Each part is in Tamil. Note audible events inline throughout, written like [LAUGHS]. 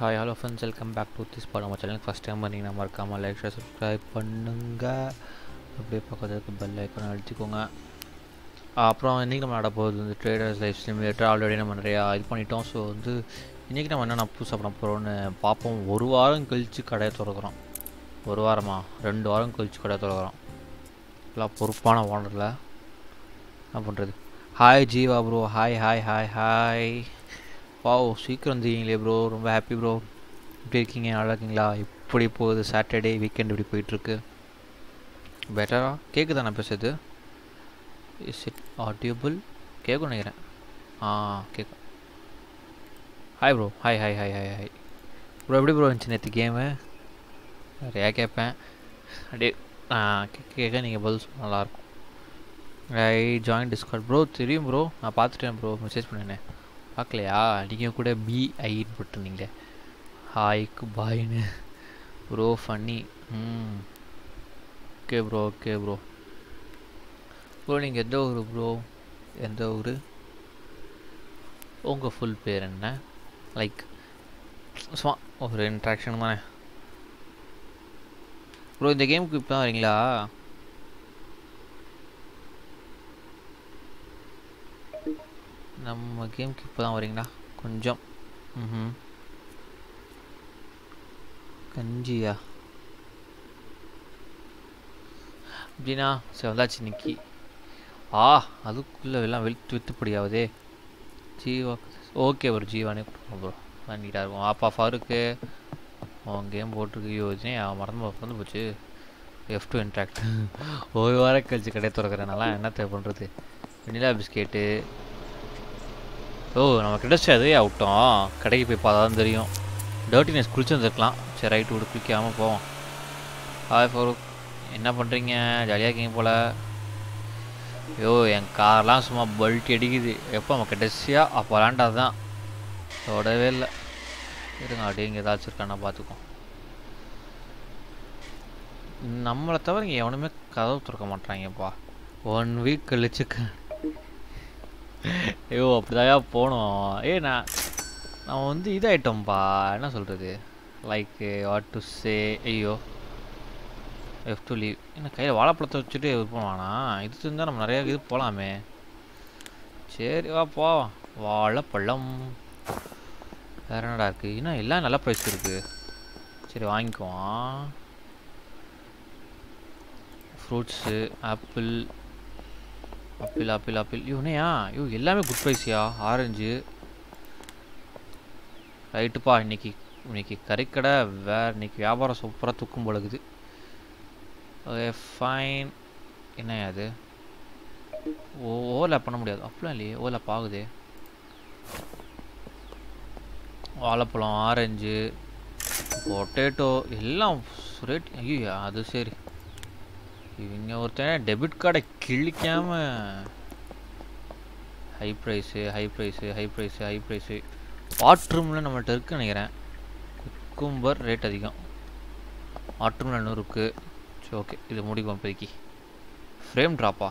Hi hello friends welcome back to this படம் நம்ம சேனல் ஃபஸ்ட் டைம் பண்ணிங்கன்னா மறக்காமல் லைக் ஷேர் சப்ஸ்கிரைப் பண்ணுங்க. அப்படியே பக்கத்துக்கு பெல் ஐக்கான அடிச்சுக்கோங்க அப்புறம் இன்றைக்கி நம்ம நட வந்து ட்ரேடர்ஸ் லைஃப் சிமுலேட்டர் ஆல்ரெடி நம்ம நிறையா இது பண்ணிட்டோம். ஸோ வந்து இன்றைக்கி நம்ம என்னென்ன புதுசாக பண்ண போகிறோம்னு பார்ப்போம். ஒரு வாரம் கழித்து கடையை திறக்கிறோம். ஒரு வாரமா? ரெண்டு வாரம் கழித்து கடையை திறக்கிறோம். எல்லாம் பொறுப்பான ஓனரில் என்ன பண்ணுறது hi Jeeva bro hi hi hi hi wow சீக்கிரம் வந்துருக்கீங்களே ப்ரோ ரொம்ப ஹாப்பி ப்ரோ எப்படி இருக்கீங்க? நல்லா இருக்கீங்களா? எப்படி போகுது சாட்டர்டே வீக்கெண்ட் இப்படி போயிட்டுருக்கு? பெட்டரா கேட்குதா நான் பேசுறது? இஸ் இட் ஆடியபிள் கேட்கும் நினைக்கிறேன். ஆ கேட்கும் hi bro hi hi hi hi hi bro எப்படி ப்ரோ இருந்துச்சு நேற்று கேமு நிறையா கேட்பேன். அப்படியே கேட்க நீங்கள் பதில் சொல்ல நல்லாயிருக்கும் ஐ ஜாயின் டிஸ்கார்ட் ப்ரோ தெரியும் ப்ரோ நான் பார்த்துட்டேன் ப்ரோ மெசேஜ் பண்ணினேன் பார்க்கலையா? நீங்கள் கூட பிஐன்னு போட்டிருந்தீங்க ஹாய்க்கு பாய்னு bro funny hmm okay bro okay bro bro நீங்கள் எந்த ஊர் ப்ரோ எந்த ஊர்? உங்கள் ஃபுல் பேர் என்ன? லைக் சும்மா ஒரு இன்ட்ராக்ஷன் தானே. ப்ரோ இந்த கேமுக்கு இப்போ தான் வரீங்களா நம்ம கேமுக்கு இப்போ தான் வரீங்களா கொஞ்சம். ம் கஞ்சியா? அப்படின்னா சரி வந்தாச்சு இன்னைக்கு ஆ அதுக்குள்ளே எல்லாம் வெளுத்து வித்துப்படியாவதே ஜீவா ஓகே ப்ரோ ஜீவானே கொடுக்கணும் ப்ரோ நீட்டாக இருக்கும். ஆப்பா ஃபாருக்கு அவன் கேம் போட்டிருக்கு. யோஜனை அவன் மறந்து மறந்து போச்சு. எஃப் டூ இன்ட்ராக்ட் ஒரு வாரம் கழிச்சு கடையை திறக்கிறனால என்ன தேவை பண்ணுறது வெண்ணிலா பிஸ்கெட்டு ஓ நம்ம கிடச்சி அதே அவுட்டோம் கடைக்கு போய் பார்த்தா தான் தெரியும். டர்ட்டினஸ் குளிச்சுருந்துருக்கலாம். சரி ரைட்டு விடு குளிக்காமல் போவோம் ஹாய் ஃபோரூக் என்ன பண்ணுறீங்க ஜாலியாக இருக்கீங்க போல். ஐயோ என் கார்லாம் சும்மா பல்ட்டி அடிக்குது. எப்போ நம்ம கடைசியாக அப்போ விளாண்டாது தான் தொடவே இல்லை. இருங்க அப்படியே இங்கே ஏதாச்சும் இருக்கானா பார்த்துக்கோம் நம்மளை தவிர இங்கே எவனுமே கதவு திறக்க மாட்டாங்கப்பா ஒன் வீக் கழிச்சு ஐயோ அப்படிதாயா போனோம். ஏ நான் நம்ம வந்து இதாயிட்டோம்ப்பா என்ன சொல்கிறது லைக் வாட் டு சே ஐயோ. எஃப் டு லீவ் என்ன கையில் வாழைப்பழத்தை வச்சுட்டு இது பண்ணுவானா இது இருந்தால் நம்ம நிறையா இது போகலாமே சரி வா போ. வாழைப்பழம். வேறு என்னடா இருக்குது இன்னும் எல்லாம் நல்ல ப்ரைஸ் இருக்குது சரி வாங்கிக்குவோம். Fruits apple apple apple apple இவனையா ஐயோ எல்லாமே குட் ப்ரைஸ்யா ஆரஞ்சு. ரைட்டுப்பா இன்னைக்கு இன்னைக்கு கறிக்கடை வேற இன்னைக்கு வியாபாரம் சூப்பராக தூக்கும் பொழுகுது ஓகே ஃபைன் என்ன அது? ஓ ஓவர்லேப் பண்ண முடியாது. அப்படிலாம் இல்லையே ஓவர்லேப் ஆகுது. வாழைப்பழம் ஆரஞ்சு பொட்டேட்டோ எல்லாம் ரேட் ஐயோ அது சரி. இவங்க ஒருத்தன் டெபிட் கார்டை கிழிக்காம high price high price high price high price வாட்ரூமில் நம்மள்ட்ட இருக்குன்னு நினைக்கிறேன். குக்கும்பர் ரேட் அதிகம். வாட்ரூமில் நூறுக்கு சரி ஓகே இது முடிக்கும் இப்போதைக்கு. ஃப்ரேம் ட்ராப்பா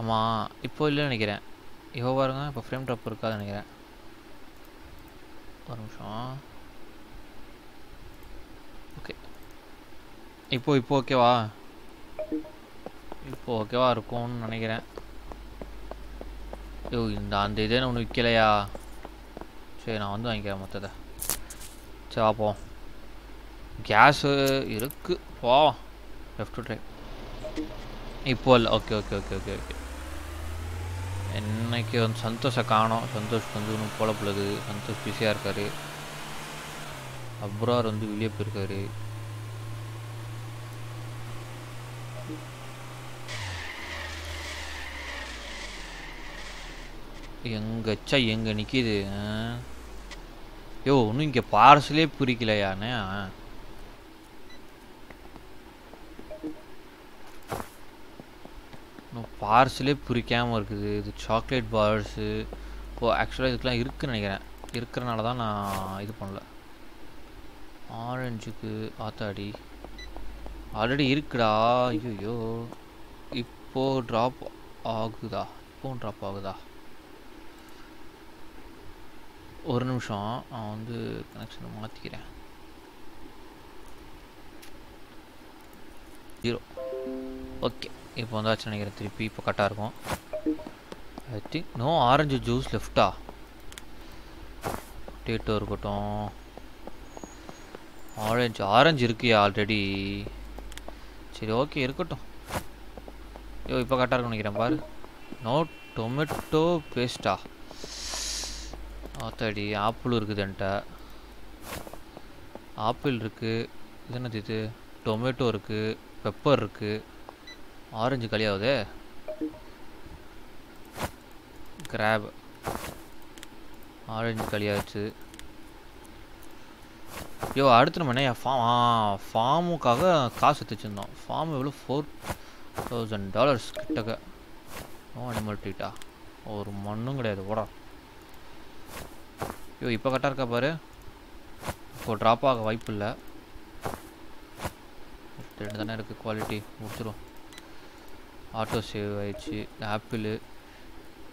ஆமாம் இப்போ இல்லைன்னு நினைக்கிறேன். இப்போ பாருங்க இப்போ ஃப்ரேம் ட்ராப் இருக்காதுன்னு நினைக்கிறேன். ஒரு நிமிஷம் ஓகே இப்போ இப்போ ஓகேவா இப்போ ஓகேவா இருக்கும்னு நினைக்கிறேன். ஐயோ இந்த அந்த இதே ஒன்று விற்கலையா சரி நான் வந்து வாங்கிக்கிறேன் மொத்தத்தை. சரி பார்ப்போம் கேஸு இருக்கு. போவோம் லெஃப்ட் ட்ரை இப்போ இல்லை. Okay okay okay okay okay என்னைக்கு வந்து சந்தோஷை காணோம். சந்தோஷ் வந்து ஒன்றும் போல பிள்ளைது சந்தோஷ் பிஸியாக இருக்கார். அப்ரார் வந்து வெளியே போயிருக்காரு. எங்கச்சா எங்கே நிற்கிது யோ ஒன்றும் இங்கே பார்சலே பிரிக்கலையானே இன்னும் பார்சலே பிரிக்காமல் இருக்குது. இது சாக்லேட் பார்ஸு ஓ ஆக்சுவலாக இதுக்கெலாம் இருக்குன்னு நினைக்கிறேன். இருக்கிறனால தான் நான் இது பண்ணல. ஆரஞ்சுக்கு ஆத்தாடி. ஆல்ரெடி இருக்குடா. ஐயோ இப்போது ட்ராப் ஆகுதா? இப்போவும் ட்ராப் ஆகுதா? ஒரு நிமிஷம் நான் வந்து கனெக்ஷனை மாற்றிக்கிறேன் ஜீரோ ஓகே இப்போ வந்தாச்சு நினைக்கிறேன். திருப்பி இப்போ கரெக்டாக இருக்கும். I think no orange juice லெஃப்டா டேட்டோ இருக்கட்டும். ஆரஞ்சு ஆரஞ்சு இருக்குயா ஆல்ரெடி சரி ஓகே இருக்கட்டும். ஐயோ இப்போ கரெக்டாக இருக்கும்னு நினைக்கிறேன். பாரு. நோ டொமேட்டோ பேஸ்டா ஆத்தாடி ஆப்பிள் இருக்குது என்கிட்ட ஆப்பிள் இருக்குது இது என்னது இது? டொமேட்டோ இருக்குது பெப்பர் இருக்குது ஆரஞ்சு களியாகுதே கிராப். ஆரஞ்சு களியாச்சு. ஐயோ அடுத்து நம்ம என்ன ஃபார்ம் ஆ ஃபார்முக்காக காசு எடுத்து வச்சுருந்தோம் ஃபார்ம் எவ்வளோ ஃபோர் தௌசண்ட் டாலர்ஸ் கிட்டக்க. ஓ அனிமல் ட்ரீட்டா ஒரு மண்ணும் கிடையாது. ஓடா. ஐயோ இப்போ கரெக்டாக இருக்கா பாரு. இப்போ ட்ராப் ஆக வாய்ப்பு இல்லை ரெண்டு தானே இருக்குது குவாலிட்டி முடிச்சிடும் ஆட்டோ சேவ் ஆயிடுச்சு. ஆப்பிள்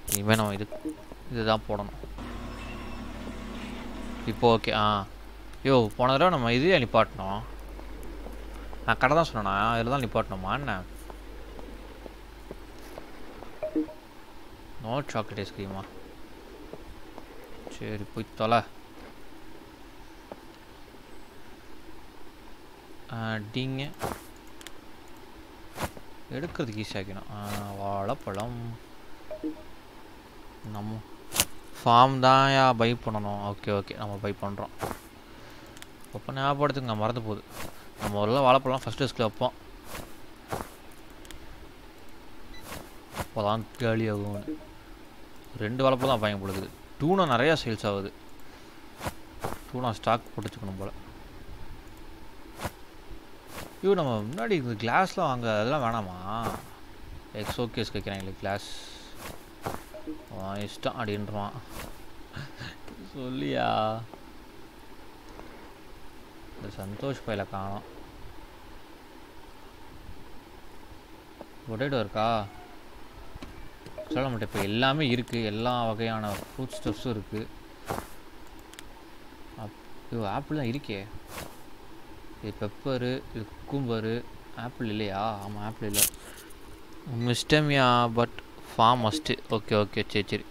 இனிமேல் நம்ம இது இதுதான் போடணும். இப்போ ஓகே ஆ. யோ போன தடவை நம்ம இதே நிப்பாட்டினோம். நான் கடை தான் சொன்னேண்ணா இதில் தான் நிப்பாட்டணுமா என்ன? நோ சாக்லேட் ஐஸ்கிரீமா சரி போய் தொலை அடிங்க எடுக்கிறதுக்கு ஈஸியாக்கணும் வாழைப்பழம் நம்ம ஃபார்ம் தான் யா பை பண்ணணும் ஓகே ஓகே நம்ம பை பண்ணுறோம் அப்போ ஞாபகப்படுத்துங்க மறந்து போகுது நம்ம முதல்ல வாழைப்பழம் ஃபஸ்ட் டெஸ்கில் வைப்போம் அப்போதான் காலியாகும் ரெண்டு வாழைப்பழம் தான் பயன்படுது டூனா நிறையா சேல்ஸ் ஆகுது. டூனா ஸ்டாக் போட்டு வச்சுக்கணும் போல். ஐயோ நம்ம முன்னாடி இந்த கிளாஸ்லாம் வாங்க அதெல்லாம் வேணாமா? எக்ஸோ கேஸ் எங்களுக்கு கிளாஸ் இஷ்டம் அப்படின்றான். சொல்லியா? இந்த சந்தோஷ் பயில காணோம். பொட்டேட்டோ இருக்கா? சொல்ல மாட்டேன். இப்போ எல்லாமே இருக்குது எல்லா வகையான ஃப்ரூட் ஸ்டஃப்ஸும் இருக்குது இது ஆப்பிள் தான் இருக்கே. இது பெப்பரு இது குக்கும்பரு ஆப்பிள் இல்லையா? ஆமாம் ஆப்பிள் இல்லை. மிஸ்டமியா but farm must okay okay சரி சரி.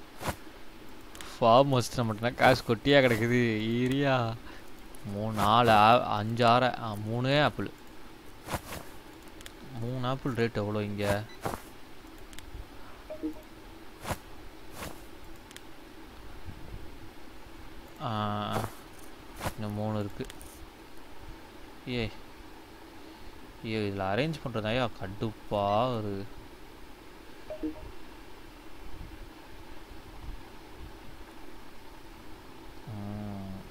ஃபார்ம் மஸ்ட்டு மட்டும்தான் காசு கொட்டியாக கிடக்குது. ஈரியா மூணு நாலு ஆ- அஞ்சு ஆறு மூணே ஆப்பிள் மூணு ஆப்பிள் ரேட் எவ்வளோ இங்கே? இன்னும் மூணு இருக்குது ஏ ஐயோ இதில் அரேஞ்ச் பண்ணுறதாயா கடுப்பா ஒரு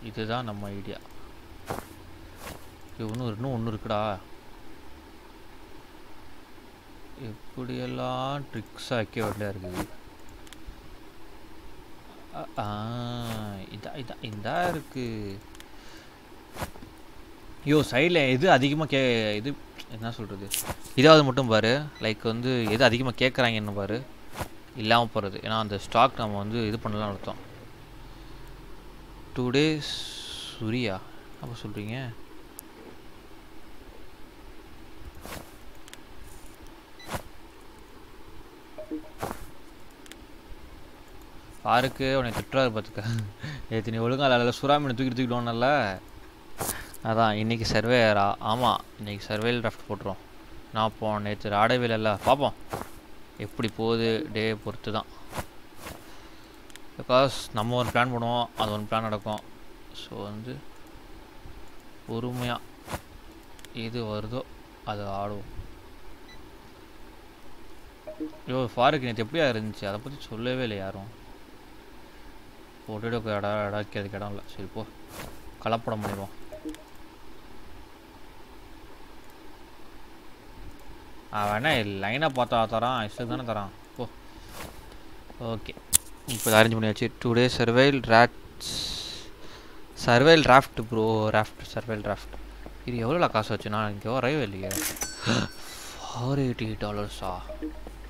இதுதான் நம்ம ஐடியா இன்னும் இன்னும் ஒன்று இருக்குடா. எப்படியெல்லாம் ட்ரிக்ஸ் ஆக்க வேண்டியா இருக்குது? இதா இதா இதா இருக்கு. ஐயோ சைடில் எது அதிகமாக கே இது என்ன சொல்கிறது இதாவது மட்டும் பாரு. லைக் வந்து எது அதிகமாக கேட்குறாங்கன்னு பாரு. இல்லாமல் போகிறது ஏன்னா அந்த ஸ்டாக் நம்ம வந்து இது பண்ணலாம் அர்த்தம். டூ டேஸ் சுரியா. அப்போ சொல்கிறீங்க பாருக்கு உன்னை திட்டுறாரு பார்த்துக்க நேற்று நீ ஒழுங்கா இல்லை சுறா மீன் தூக்கி தூக்கிடுவோம்ல அதான் இன்னைக்கு சர்வேயரா ஆமாம் இன்னைக்கு சர்வேல் டிராஃப்ட் போட்டுரும் நான் போ நேற்று ஆடவே இல்லைல்ல பார்ப்போம் எப்படி போகுது டே பொறுத்து தான் பிகாஸ் நம்ம ஒரு பிளான் பண்ணுவோம் அது ஒன்று பிளான் நடக்கும். ஸோ வந்து பொறுமையாக எது வருதோ அது ஆடுவோம். ஐயோ ஃபாருக்கு நேற்று எப்படியா இருந்துச்சு? அதை பற்றி சொல்லவே இல்லை யாரும்? போட்டுட்டு இடம் இடம் வைக்கிறதுக்கு இடம் இல்லை. சரி போ. கலப்படம் பண்ணிடுவோம். அவன் லைனாக பார்த்தா தரான் இஷ்டம் தானே தரான். போ. ஓகே. இப்போ அரேஞ்ச் பண்ணியாச்சு today survival rods survival raft bro raft survival raft இது எவ்வளோ காசு வச்சு? நான் இங்கே வரவே இல்லையே. ஃபோர் எயிட்டி டாலர்ஸா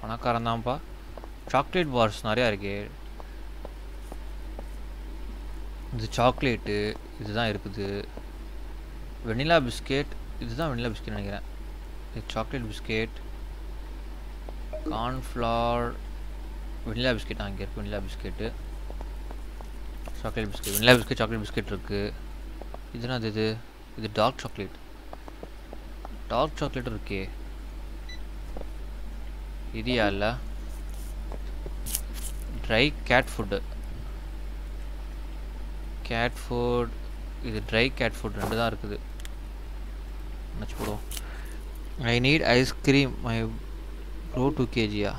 பணக்காரன் தான்ப்பா சாக்லேட் பார்ஸ் நிறையா இருக்குது இது சாக்லேட்டு இதுதான் இருக்குது. வெனிலா பிஸ்கெட் இதுதான் வெனிலா பிஸ்கெட் நினைக்கிறேன். இது chocolate biscuit cornflour vanilla biscuit அங்கே இருக்குது vanilla biscuit. Chocolate biscuit vanilla biscuit chocolate biscuit இருக்குது இது அது இது? இது டார்க் சாக்லேட். டார்க் சாக்லேட் இருக்கே. இது இல்லை dry cat food. Cat food இது ட்ரை கேட் ஃபுட் ரெண்டு தான் இருக்குது. நினச்சி போடுவோம் I need ice cream my bro too கேஜியா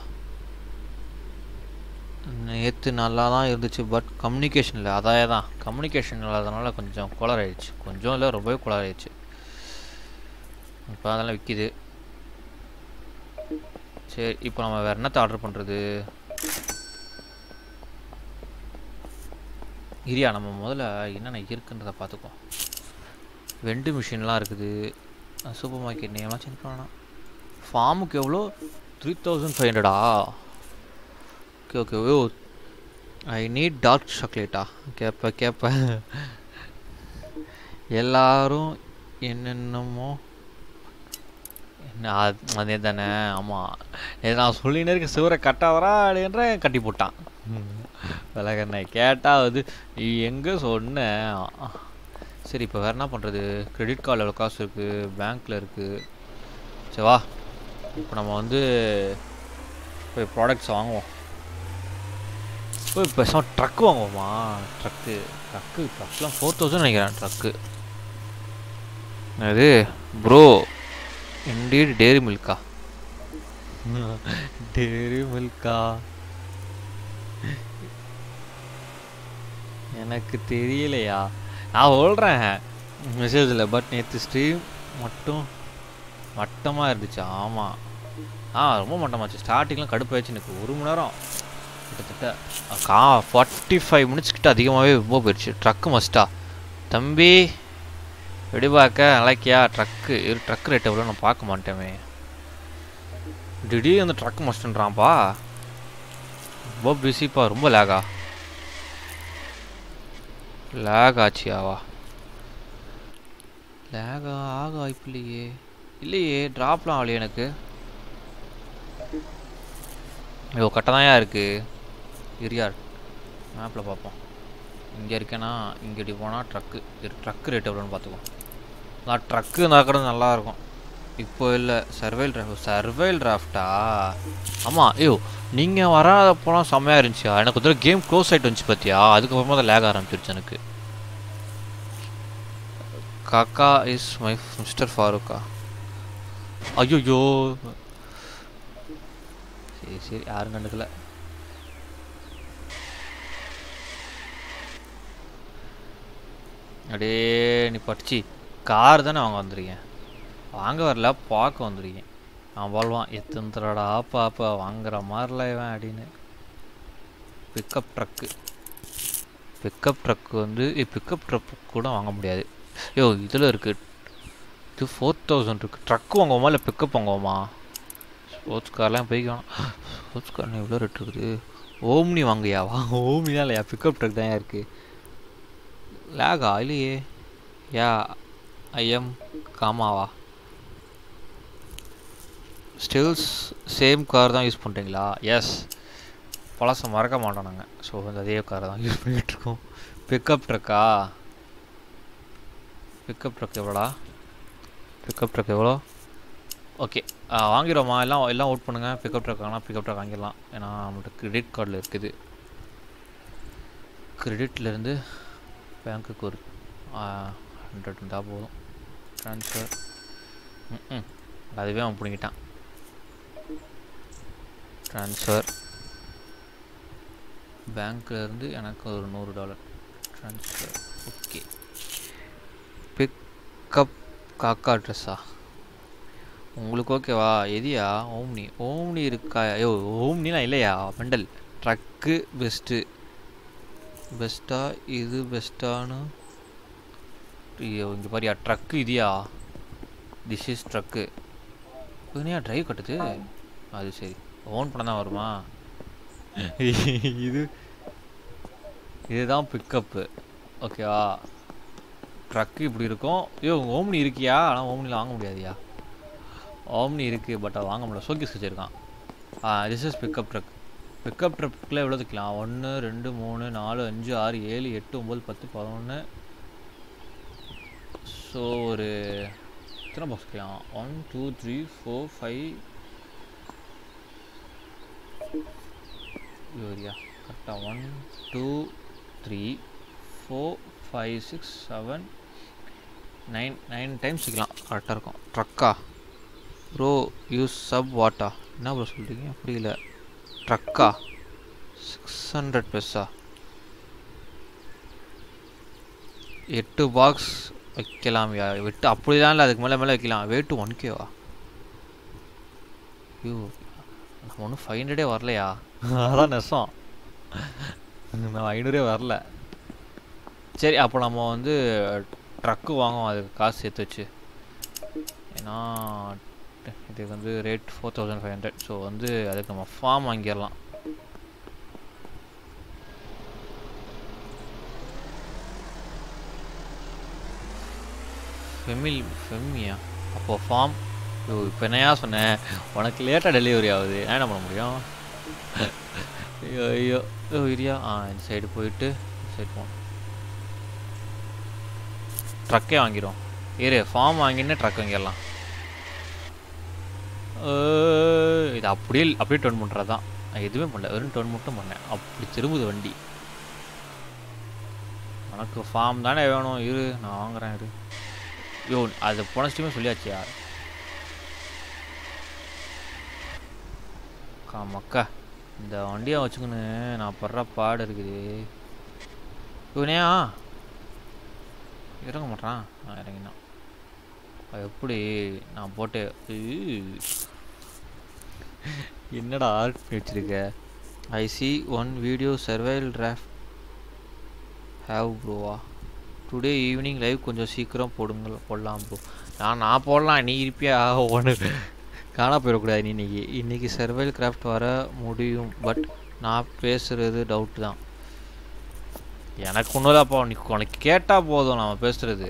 நேற்று நல்லா தான் இருந்துச்சு பட் கம்யூனிகேஷன் இல்லை அதாயே தான். கம்யூனிகேஷன் இல்லாதனால கொஞ்சம் குளர் ஆயிடுச்சு கொஞ்சம் இல்லை ரொம்பவே குளர் ஆயிடுச்சு இப்போ அதெல்லாம் விற்கிது சரி இப்போ நம்ம வேறு என்னத்தை ஆர்டர் பண்ணுறது இரியா நம்ம முதல்ல என்னென்ன இருக்குன்றதை பார்த்துக்கோ வெண்டு மிஷின்லாம் இருக்குது. சூப்பர் மார்க்கெட் நேம்லாம் சேஞ்ச் பண்ணலாம் ஃபார்முக்கு எவ்வளோ? Three thousand five ஹண்ட்ரடா okay okay. Oh I need dark சாக்லேட்டா கேட்ப கேட்ப எல்லாரும் என்னென்னமோ என்ன அது- அதே தானே? ஆமாம் நான் சொல்லினே இருக்க சிவரை கட்டாவரா அப்படின்ற கட்டி போட்டான். விலகண்ணே கேட்டால் அது நீ எங்கே சொன்னேன் சரி இப்போ வேறு என்ன பண்ணுறது கிரெடிட் கார்டில் எவ்வளோ காசு இருக்குது பேங்க்கில் இருக்குது சரி வா. இப்போ நம்ம வந்து போய் ப்ராடக்ட்ஸ் வாங்குவோம். போய் பேசாம ட்ரக் வாங்குவோமா? ட்ரக்கு ட்ரக்கு ட்ரக்லாம் ஃபோர் தௌசண்ட் நினைக்கிறேன் ட்ரக்கு அது ப்ரோ இண்டீட் டேரி மில்கா டேரி மில்கா எனக்கு தெரியலையா? நான் சொல்கிறேன் மெசேஜில் பட் நேற்று ஸ்ட்ரீம் மட்டும் மட்டமாக இருந்துச்சு. ஆமாம் ஆ ரொம்ப மட்டமாச்சு. ஸ்டார்டிங்லாம் கடுப்பாயிடுச்சு எனக்கு. ஒரு மணி நேரம். கிட்டத்தட்ட கா ஃபார்ட்டி ஃபைவ் மினிட்ஸ் கிட்ட அதிகமாகவே ரொம்ப போயிடுச்சு. ட்ரக்கு மஸ்ட்டா தம்பி வெடிபாக்க பார்க்க? நல்லாக்கியா ட்ரக்கு இரு ட்ரக் ரேட் எவ்வளோ நான் பார்க்க மாட்டேமே. திடீர்னு அந்த ட்ரக் மஸ்ட்டுன்றான்ப்பா ரொம்ப பிஸிப்பா ரொம்ப லேகா லேக் ஆச்சியாவா லேகா ஆக வாய்ப்பு இல்லையே இல்லையே ட்ராப்லாம் ஆகலையே எனக்கு. ஐயோ கட்டதாயா இருக்குது இருக்கு. இரியார் மேப்பில் பார்ப்போம். இங்கே இருக்கேன்னா இங்கே இப்படி போனால் ட்ரக்கு ட்ரக்கு ரேட் எவ்வளோன்னு பார்த்துக்கோ நான் ட்ரக்கு நடக்கிறது நல்லாயிருக்கும் நல்லா இருக்கும். இப்போ இல்லை சர்வைல் டிராஃப்ட் சர்வைல் டிராஃப்டா ஆமாம் ஐயோ நீங்கள் வராதப்போலாம் செம்மையாக இருந்துச்சா எனக்கு ஒரு கேம் க்ளோஸ் ஆகிட்டு வந்துச்சு பார்த்தியா அதுக்கப்புறமா தான் லேக் ஆரம்பிச்சிருச்சு எனக்கு. காக்கா இஸ் மை மிஸ்டர் ஃபாரூக்கா ஐயோயோ. சரி சரி யாரும் கண்டுக்கல. அப்படியே நீ படிச்சு கார் தானே வாங்க வந்துருக்கேன் வாங்க வரல பார்க்க வந்துருக்கேன். அவன் வாழ்வான் எத்தனை ஆப்பா வாங்குற மாதிரில இவன் அப்படின்னு. பிக்கப் ட்ரக்கு பிக்கப் ட்ரக் வந்து பிக்கப் ட்ரக் கூட வாங்க முடியாது. ஐயோ இதில் இருக்குது இது ஃபோர் தௌசண்ட் இருக்குது ட்ரக் வாங்குவோமா இல்லை பிக்கப் வாங்குவோமா? ஸ்போர்ட்ஸ் கார்லாம் போய்க்கலாம் ஸ்போர்ட்ஸ் கார் எவ்வளோ ரேட் இருக்குது? ஓம்னி வாங்கியாவா ஓம்னிலாம் இல்லையா? பிக்கப் ட்ரக் தான் இருக்குது லேகா இல்லையே. யா ஐஎம் காமாவா ஸ்டில்ஸ் சேம் கார் தான் யூஸ் பண்ணுறீங்களா எஸ் பழசம் மறக்க மாட்டோம் நாங்கள் ஸோ வந்து அதே காரை தான் யூஸ் பண்ணிகிட்ருக்கோம் பிக்கப் ட்ரக்கா பிக்கப் ட்ரக் எவ்வளோடா? பிக்கப் ட்ரக் எவ்வளோ? ஓகே வாங்கிடுவோமா எல்லாம் எல்லாம் அவுட் பண்ணுங்கள் பிக்கப் ட்ரக் ஆனால் பிக்கப் ட்ரக் வாங்கிடலாம். ஏன்னா நம்மள்ட்ட கிரெடிட் கார்டில் இருக்குது. கிரெடிட்லேருந்து பேங்க்குக்கு ஒரு ஹண்ட்ரட் இருந்தால் போதும். ட்ரான்ஸ்ஃபர் ம் அதுவே அவன் பிடிங்கிட்டான். ட்ரான்ஸ்ஃபர் பேங்க்லேருந்து எனக்கு ஒரு நூறு டாலர். ட்ரான்ஸ்ஃபர் ஓகே பிக்கப் காக்கா ட்ரெஸ்ஸா உங்களுக்கு ஓகேவா எதியா? ஓம்னி. ஓம்னி இருக்கா? ஐயோ ஓம்னிலாம் இல்லையா? மெண்டல். ட்ரக்கு பெஸ்ட்டு பெஸ்ட்டா இது பெஸ்ட்டானு ஐயோ இங்கே பாரியா. ட்ரக்கு இதியா? திஸ் இஸ் ட்ரக்கு இதுனையா ட்ரைவ் கட்டுது? அது சரி. ஓன் பண்ண தான் வருமா? இது இதுதான் பிக்கப்பு ஓகேவா ட்ரக்கு இப்படி இருக்கும். ஐயோ ஓம்னி இருக்கியா? ஆனால் ஓம்னியில் வாங்க முடியாதுயா? ஓம்னி இருக்குது பட் அதை வாங்க முடியல. ஷோகேஸ் வச்சுருக்கான். ஆ this is pickup truck pickup ட்ரக்கில் எவ்வளோ தைக்கலாம் ஒன்று ரெண்டு மூணு நாலு அஞ்சு ஆறு ஏழு எட்டு ஒம்பது பத்து பதினொன்று ஸோ ஒரு எத்தனை பாக்ஸ் வைக்கலாம்? One two three four five urea கரெக்டாக one two three four five six seven nine nine times வைக்கலாம். கரெக்டாக இருக்கும். ட்ரக்கா ப்ரோ யூஸ் சப் வாட்டா என்ன ப்ரோ சொல்கிறீங்க புரியல. ட்ரக்கா சிக்ஸ் ஹண்ட்ரட் பெஸ்ஸா எட்டு பாக்ஸ் வைக்கலாம்யா விட்டு அப்படிலாம் இல்லை. அதுக்கு மேலே மேலே வைக்கலாம். வெயிட்டு ஒன் கேவா ஐயோ நம்ம ஒன்றும் ஃபைவ் ஹண்ட்ரடே வரலையா? அதான் நெசம். நம்ம ஐநூறே வரல. சரி அப்போ நம்ம வந்து ட்ரக்கு வாங்குவோம். அதுக்கு காசு சேர்த்து வச்சு. ஏன்னா இதுக்கு வந்து rate four thousand five hundred so வந்து அதுக்கு நம்ம ஃபார்ம் வாங்கிடலாம். ஃபெமில் ஃபெமியா அப்போது ஃபார்ம் இப்போ என்னையா சொன்னேன்? உனக்கு லேட்டாக டெலிவரி ஆகுது. என்ன பண்ண முடியும்? ஐயோ ஐயோ. ஓ இரியா. ஆ இந்த சைடு போயிட்டு இந்த சைடு போகணும் ட்ரக்கே வாங்கிடும் இரு ஃபார்ம் வாங்கினே ட்ரக் வாங்கிடலாம் இது அப்படியே அப்படியே டர்ன் பண்ணுறது தான் நான் எதுவுமே பண்ணல. வெறும் டர்ன் மட்டும் பண்ணேன். அப்படி திரும்புது வண்டி. உனக்கு ஃபார்ம் தானே வேணும். இரு நான் வாங்குறேன் இரு. யோ அது போன ஸ்டீமே சொல்லியாச்சியா அக்கா மக்கா இந்த வண்டியை வச்சுக்கின்னு நான் படுற பாடு இருக்குது. இவனையா இறங்க மாட்டான். நான் இறங்கினான் எப்படி? நான் போட்டு என்னடா ஆர்ட் பண்ணி வச்சுருக்க? I see one video survival draft have ப்ரோவா today evening live கொஞ்சம் சீக்கிரம் போடுங்க போடலாம் ப்ரோ. நான் நான் போடலாம் நீ இருப்பியா? ஒன்று காணா போயிடக்கூடாது நீ இன்னைக்கு. இன்றைக்கி சர்வைல் கிராஃப்ட் வர முடியும். பட் நான் பேசுகிறது டவுட் தான். எனக்கு ஒன்றும் இல்லைப்பா நீ உனக்கு கேட்டால் போதும் நம்ம பேசுகிறது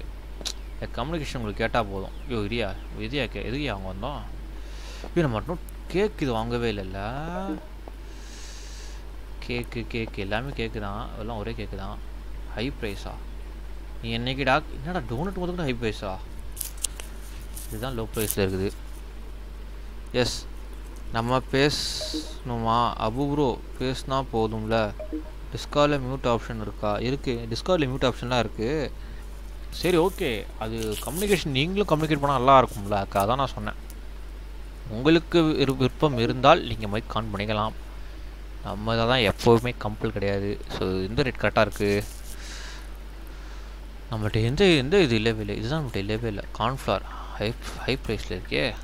கம்யூனிகேஷன் உங்களுக்கு கேட்டால் போதும். ஐயோ இரியா இதியா கே எதுக்கு அவங்க வந்தோம்? ஐயோ நம்ம மட்டும் கேக் இது வாங்கவே இல்லைல்ல. கேக்கு கேக்கு எல்லாமே கேக்கு தான். எல்லாம் ஒரே கேக்கு தான். ஹை ப்ரைஸா நீ என்னைக்குடா என்னடா டோனட் முதல் கூட ஹை ப்ரைஸா இதுதான் லோ ப்ரைஸில் இருக்குது. எஸ் நம்ம பேசணுமா? அபு ப்ரோ பேசினா போதும்ல. டிஸ்காலில் மியூட் ஆப்ஷன் இருக்கா? இருக்குது டிஸ்காலில் மியூட் ஆப்ஷன்லாம் இருக்குது சரி ஓகே அது கம்யூனிகேஷன் நீங்களும் கம்யூனிகேட் பண்ணால் நல்லா இருக்கும்ல. அக்கா அதான் நான் சொன்னேன். உங்களுக்கு விரு- விருப்பம் இருந்தால் நீங்கள் மைக் கான் பண்ணிக்கலாம். நம்ம தான் எப்போவுமே கம்பல் கிடையாது. ஸோ எந்த ரேட் கரெக்டாக இருக்குது நம்மள்ட்ட எந்த எந்த இது இல்லவே இல்லை. இதுதான் நம்மள்ட்ட இல்லவே இல்லை. கார்ன்ஃப்ளவர் ஹை ஹை ப்ரைஸில் இருக்கே.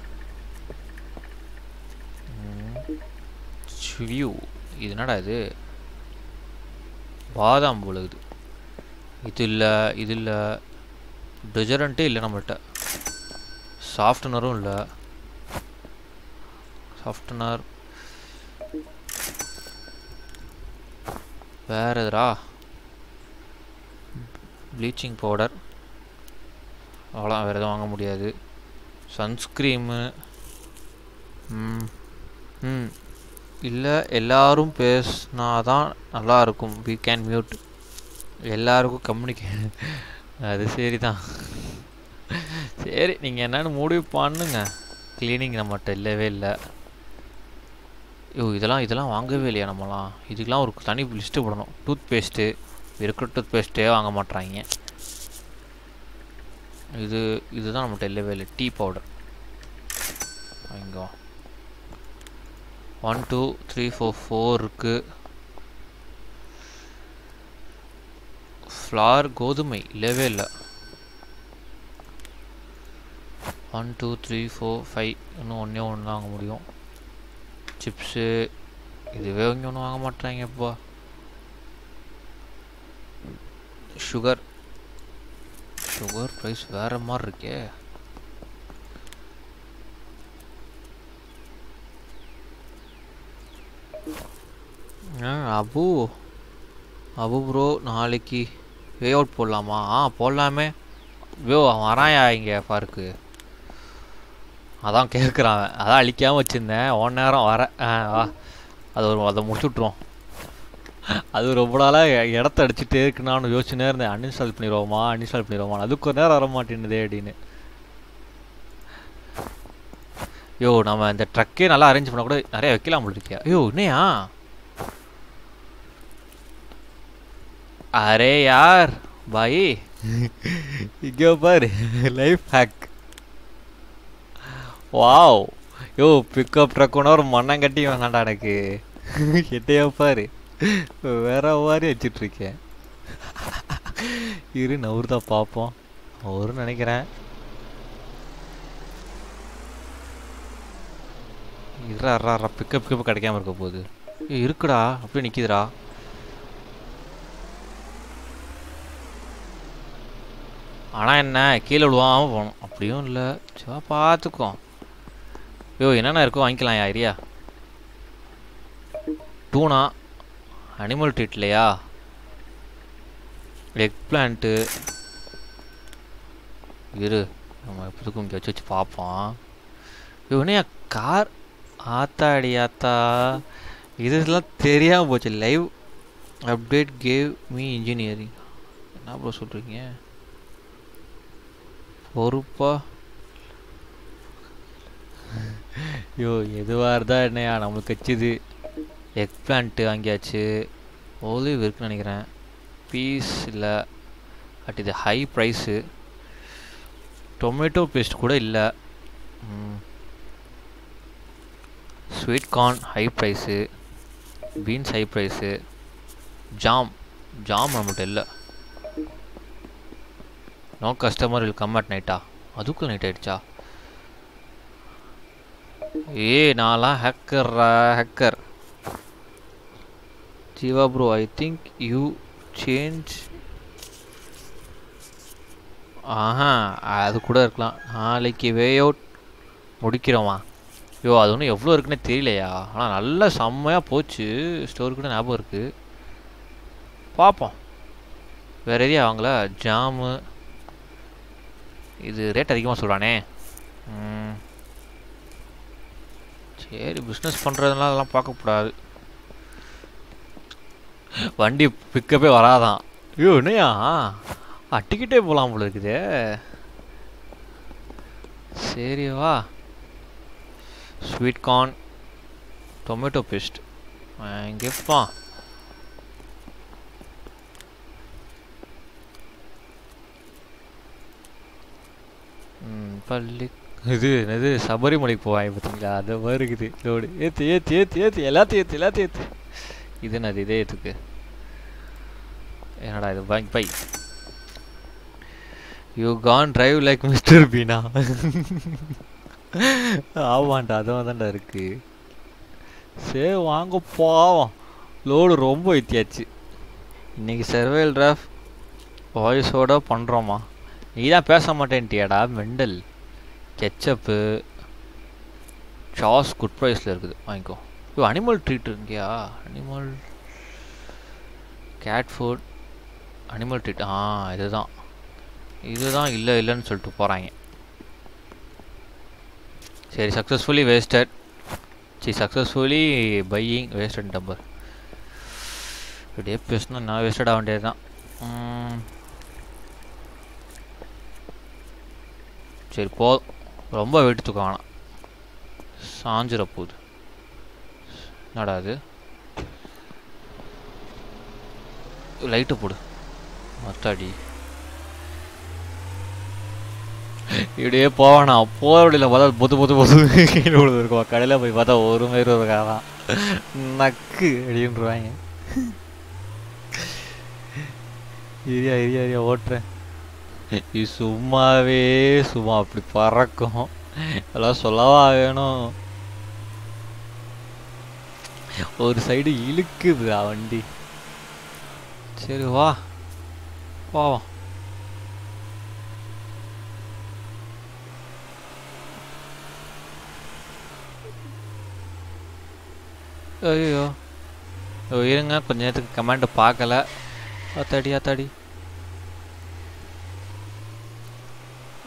வியூ இது என்னடா இது? பாதாம் போல இது இது இல்லை இது இல்லை. டிஜரண்ட்டே இல்லை நம்மள்கிட்ட சாஃப்ட்னரும் இல்லை. சாஃப்ட்னர் வேற எதுரா? ப்ளீச்சிங் பவுடர் அவ்வளோ வேறு எதுவும் வாங்க முடியாது. சன்ஸ்க்ரீமு ம் ம். இல்லை எல்லாரும் பேசினாதான் நல்லா இருக்கும். வி கேன் மியூட் எல்லாருக்கும் கம்யூனிகே அது சரி தான் சரி நீங்கள் என்னென்னு முடிவு பண்ணுங்க. க்ளீனிங் நம்மகிட்ட இல்லவே இல்லை. ஐயோ இதெல்லாம் இதெல்லாம் வாங்கவே இல்லையா நம்மலாம்? இதுக்கெலாம் ஒரு தனி லிஸ்ட்டு போடணும். டூத் பேஸ்ட்டு இருக்கிற டூத் பேஸ்ட்டே வாங்க மாட்றாங்க. இது இதுதான் நம்மகிட்ட இல்லவே இல்லை. டீ பவுடர் இங்கே one two three four four இருக்குது ஃப்ளார் கோதுமை இல்லவே இல்லை. One two three four five இன்னும் ஒன்றே ஒன்று தான் வாங்க முடியும். சிப்ஸு இதுவே இங்கே ஒன்றும் வாங்க மாட்டாங்கப்பா சுகர் சுகர் ப்ரைஸ் வேறு மாதிரி இருக்கே. அபு. அபு ப்ரோ நாளைக்கு வே அவுட் போடலாமா? ஆ போடலாமே. யோ அவன் வராயா இங்கே பார்க்கு அதான் கேட்குறான் அதான் அழிக்காமல் வச்சுருந்தேன். ஒன் நேரம் வர வா. அது ஒரு அதை முடிச்சு விட்ருவோம் அது ரொம்ப நாளாக இடத்த அடிச்சுட்டே இருக்கு நான் யோசிச்சுனே இருந்தேன். அன்இன்ஸ்டால் பண்ணிடுவோமா? அன்இன்ஸ்டால் பண்ணிடுவோமா? அதுக்கு ஒரு நேரம் வர மாட்டேன்னுதே அப்படின்னு. யோ நம்ம இந்த ட்ரக்கே நல்லா அரேஞ்ச் பண்ணால் கூட நிறைய வைக்கலாம் போல இருக்கியா யோ என்னையா? அரே யார் பாய் இங்கே பாரு life hack wow yo pickup ட்ரக்குன்னு ஒரு மண்ணங்கட்டி வேணாண்டா எனக்கு. எட்டையா பாரு. வேற மாதிரி வச்சிட்ருக்கேன். இரு நவுறு தான் பார்ப்போம் அவருன்னு நினைக்கிறேன். இருடா இருடா பிக்கப் பிக்கப் கிடைக்காம இருக்க போகுது. இருக்குடா. அப்படியே நிற்கிதுடா ஆனால் என்ன கீழே விழுவாமல் போகணும். அப்படியும் இல்லை. சும்மா பார்த்துக்கோ. யோ என்னென்ன இருக்கோ வாங்கிக்கலாம் ஐரியா டூனா? அனிமல் ட்ரீட்லையா எக் பிளான்ட்டு இரு. நம்ம எப்போதுக்கும் இங்கே வச்சு வச்சு பார்ப்போம். இவனையா கார்? ஆத்தாடி ஆத்தா. இதெல்லாம் தெரியாமல் போச்சு. Live update gave me engineering என்ன ப்ரோ சொல்கிறீங்க பொறுப்பா? ஐயோ எதுவாக இருந்தால் என்னையா? நம்மளுக்கு கச்சிது. எக் பிளான்ட்டு வாங்கியாச்சு. ஒலிவ் இருக்குன்னு நினைக்கிறேன். பீஸ் இல்லை. பட் இது ஹை ப்ரைஸு டொமேட்டோ பேஸ்ட் கூட இல்லை. Sweet corn high price beans high price jam jam நம்மகிட்ட இல்லை. No customer will come at நைட்டா அதுக்கும் நைட் ஆயிடுச்சா? ஏ நான்லாம் ஹேக்கர்ரா hacker Jeeva bro I think you change ஆஹா அது கூட இருக்கலாம். நாளைக்கு வே அவுட் முடிக்கிறோமா? ஐயோ அது ஒன்றும் எவ்வளோ இருக்குன்னே தெரியலையா? ஆனால் நல்லா செம்மையாக போச்சு. ஸ்டோர் கூட ஞாபகம் இருக்குது பார்ப்போம். வேறு எதையும் அவங்கள ஜாமு. இது ரேட் அதிகமாக சொல்கிறானே. சரி பிஸ்னஸ் பண்ணுறதுனால அதெல்லாம் பார்க்கக்கூடாது வண்டி பிக்கப்பே வராதான். ஐயோ என்னையா அட்டிக்கிட்டே போகலாம் போல இருக்குதே. சரி வா. ஸ்வீட் கார்ன் டொமேட்டோ பேஸ்ட் இங்கேப்பா ம் பள்ளி இது இது சபரிமலைக்கு போவாங்க பார்த்தீங்களா? அது மாதிரி இருக்குது லோடு. ஏற்று ஏற்று ஏற்று ஏற்று எல்லாத்தையும் ஏற்று எல்லாத்தையும் ஏற்று இது என்னது? இதே ஏற்றுக்கு என்னடா இது? Bye bye. You can drive like mister Beena? ஆமாண்டா அதுவும் தான்டா இருக்கு. சே வாங்க போவோம். லோடு ரொம்ப ஏற்றியாச்சு இன்னைக்கு சர்வேல் டிராஃப் வாய்ஸோட பண்ணுறோமா நீ தான் பேச மாட்டேன்ட்டியாடா மெண்டல். கெச்சப்பு சாஸ் குட் ப்ரைஸில் இருக்குது. வாங்கிக்கோ. இப்போ அனிமல் ட்ரீட் இருக்கியா? Animal cat food animal treat ஆ இதுதான். இதுதான் இல்லை இல்லைன்னு சொல்லிட்டு போகிறாங்க சரி சக்ஸஸ்ஃபுல்லி வேஸ்டட் சரி சக்ஸஸ்ஃபுல்லி பையிங் வேஸ்டட் டம்பர் இப்படியே பேசினா நான் வேஸ்டட் ஆக வேண்டியது தான் சரி போதும் ரொம்ப வெயிட் தூக்க வேணாம். சாஞ்சிட போகுது என்னடா அது லைட்டு போடு. மத்தாடி. இப்படியே போவானா? போகிற வழியில் பார்த்தா பொது பொது பொது கீழே விழுது இருக்கும் கடையில் போய் பார்த்தா ஒரு மாரி இருக்காதான் நக்கு அப்படின்றாங்க. இரியா இரியா இரியா ஓட்டுறேன். [LAUGHS] இது சும்மாவே சும்மா அப்படி பறக்கும். எல்லாம் சொல்லவா வேணும்? ஒரு சைடு இழுக்குதுடா வண்டி. சரி வா. போவோம். ஐயோ இருங்க கொஞ்ச நேரத்துக்கு கமெண்ட் பார்க்கல. அத்தாடி அத்தாடி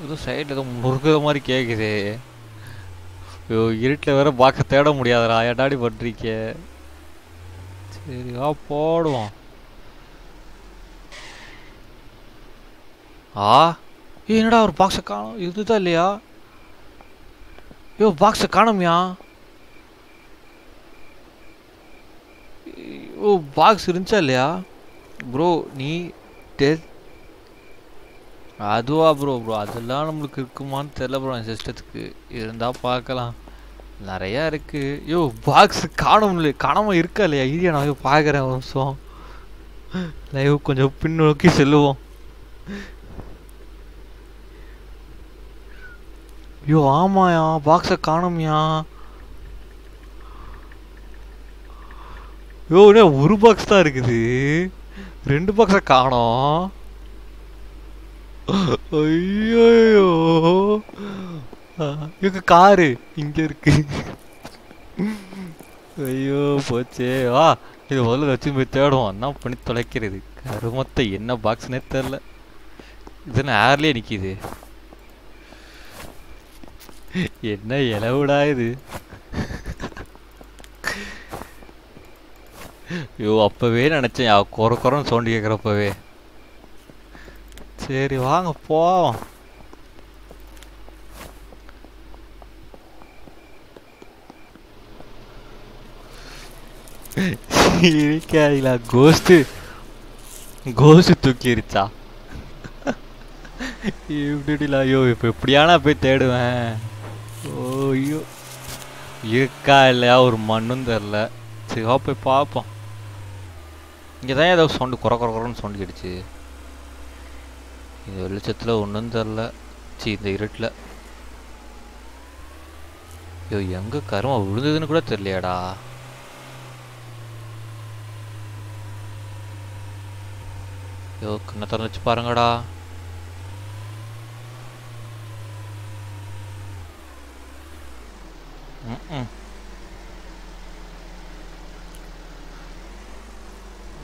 ஏதோ சைடில் ஏதோ முறுக்குற மாதிரி கேட்குது ஐயோ இருட்டில் வேற பார்க்க தேட முடியாதுடா. ஏடாடி பண்ணுறீங்க சரி வா போடுவோம். ஆ? ஏய், என்னடா ஒரு பாக்ஸை காணும்? இதுதான் இல்லையா? ஐயோ பாக்ஸை காணோமியா? ஓ பாக்ஸ் இருந்துச்சா இல்லையா? ப்ரோ நீ டெத் அதுவா ப்ரோ ப்ரோ அதெல்லாம் நம்மளுக்கு இருக்குமான்னு தெரியல ப்ரோ என் சிஸ்டத்துக்கு இருந்தால் பார்க்கலாம். நிறையா இருக்கு. யோ பாக்ஸ் காணோம்ல காணாமல் இருக்கா இல்லையா? இரியா நான் போய் பார்க்குறேன் வருஷம் லைவ் கொஞ்சம் பின்னோக்கி செல்லுவோம். ஐயோ ஆமாயா. பாக்ஸை காணோம்யா. யோ ஒரு பாக்ஸ் தான் இருக்குது. ரெண்டு பாக்ஸை காணோம். ஐயோ இங்க காரு. இங்க இருக்கு. ஐயோ போச்சே. வா இது முதல்ல வச்சு போய் தேடுவோம். என்ன பண்ணி தொலைக்கிறது? கருமத்தை என்ன பாக்ஸ்னே தெரில இதுன்னு ஏர்லேயே நிற்கிது என்ன இலவுடா இது? ஐயோ அப்பவே நினச்சேன். குறை குறைன்னு சவுண்டு கேட்குறப்பவே சரி வாங்க போவோம். இருக்காதிங்களா கோஸ்ட்டு கோஸ்ட்டு தூக்கிருச்சா? இப்படிலாம் ஐயோ இப்போ எப்படியானா போய் தேடுவேன். ஓ ஐயோ. இருக்கா இல்லையா ஒரு மண்ணும் தெரில. சரி போய் பார்ப்போம். இங்கே தான் ஏதோ சவுண்டு குறை குறை குறைன்னு சவுண்டு கேட்டுச்சு. இந்த வெளிச்சத்தில் ஒன்றும் தெரில சி இந்த இருட்டில். ஐயோ எங்கே கருமா விழுந்ததுன்னு கூட தெரியலையாடா. ஐயோ கண்ணை திறந்து வச்சு பாருங்கடா.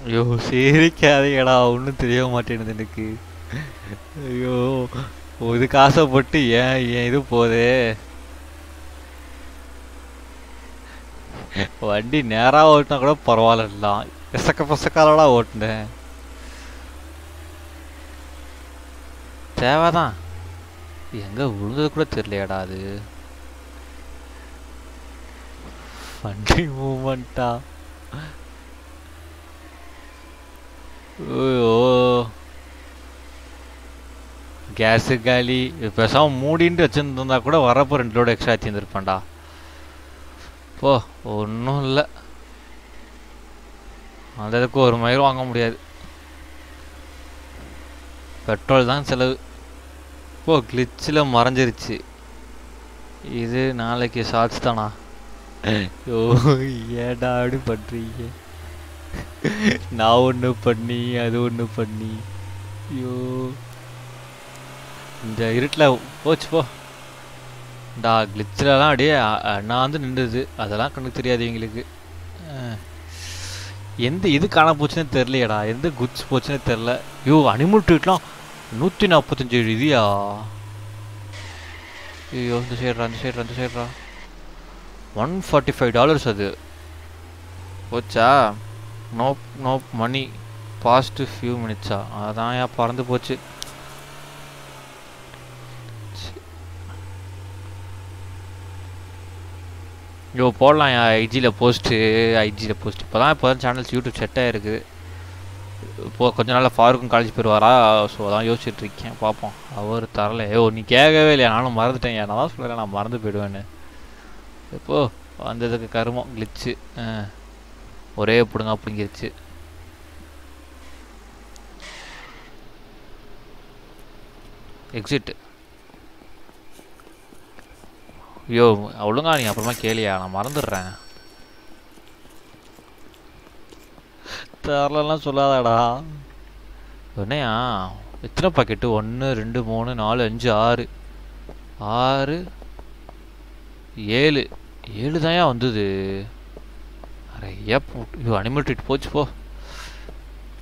ஐயோ சிரிக்காதீங்கடா. ஒன்றும் தெரிய மாட்டேங்குது எனக்கு. ஐயோ ஓ, இதுக்கு ஆசைப்பட்டு ஏன் ஏன் இது போதே? வண்டி நேரா ஓட்டினா கூட பரவாயில்லாம் பிசக்க பிசக்காலோட ஓட்டினேன். தேவைதான். எங்க விழுந்தது கூட தெரியலையாடா அது. வண்டி மூமெண்ட்டா ஐயோ. கேஸு காலி இது பேசாம மூடின்ட்டு வச்சுருந்தா கூட வரப்போ ரெண்டு லோடு எக்ஸ்ட்ரா வச்சுருந்துருப்பேன்டா போ ஒன்றும் இல்லை அந்த இதுக்கு ஒரு மயிரும் வாங்க முடியாது பெட்ரோல் தான் செலவு போ கிளிச்சில் மறைஞ்சிருச்சு இது நாளைக்கு ஷார்ட்ஸ் தானா ஐயோ ஏடா அப்படி பண்ணுறீங்க நான் ஒன்று பண்ணி அது ஒன்று பண்ணி ஐயோ இந்த இருட்டில் போச்சு போ. டா கிளிச்சிலலாம் அப்படியே நான் வந்து நின்றுது. அதெல்லாம் கண்ணுக்கு தெரியாது எங்களுக்கு எந்த இது காண போச்சுன்னே தெரிலையடா எந்த குட்ஸ் போச்சுன்னே தெரில ஐயோ அனிமல் ட்ரீட்லாம் நூற்றி நாற்பத்தஞ்சு இதியா? ஐயோ இந்த சைட்ரா இந்த சைட்ரா இந்த சைட்ரா ஒன் ஃபார்ட்டி ஃபைவ் டாலர்ஸ் அது. போச்சா? நோப் நோப் மணி பாஸ்ட் ஃபியூ மினிட்ஸா அதான் ஏன் பறந்து போச்சு. ஐயோ போடலாம் ஐஜியில் போஸ்ட்டு ஐஜியில் போஸ்ட் இப்போ தான் இப்போ தான் சேனல்ஸ் யூடியூப் செட் ஆகிருக்கு இப்போ கொஞ்ச நாளில் ஃபாருக்கும் காலேஜ் போயிடுவாரா ஸோ அதான் யோசிச்சுட்டு இருக்கேன். பார்ப்போம். அவர் தரல. ஓ நீ கேட்கவே இல்லையா? நானும் மறந்துட்டேன். நான் தான் சொல்லலை நான் மறந்து போயிடுவேன்னு. இப்போ வந்ததுக்கு கருமம் கிளிச்சு ஒரே பிடுங்க அப்படிங்கிருச்சு எக்ஸிட்டு ஐயோ ஒழுங்கா நீ அப்புறமா கேளியா நான் மறந்துடுறேன். தரலாம் சொல்லாதடா. என்னையா? எத்தனை பாக்கெட்டு ஒன்று ரெண்டு மூணு நாலு அஞ்சு ஆறு. ஆறு ஏழு. ஏழு தான்யா வந்தது. நிறைய ஐயோ அனிமல் ட்ரீட் போச்சு போ.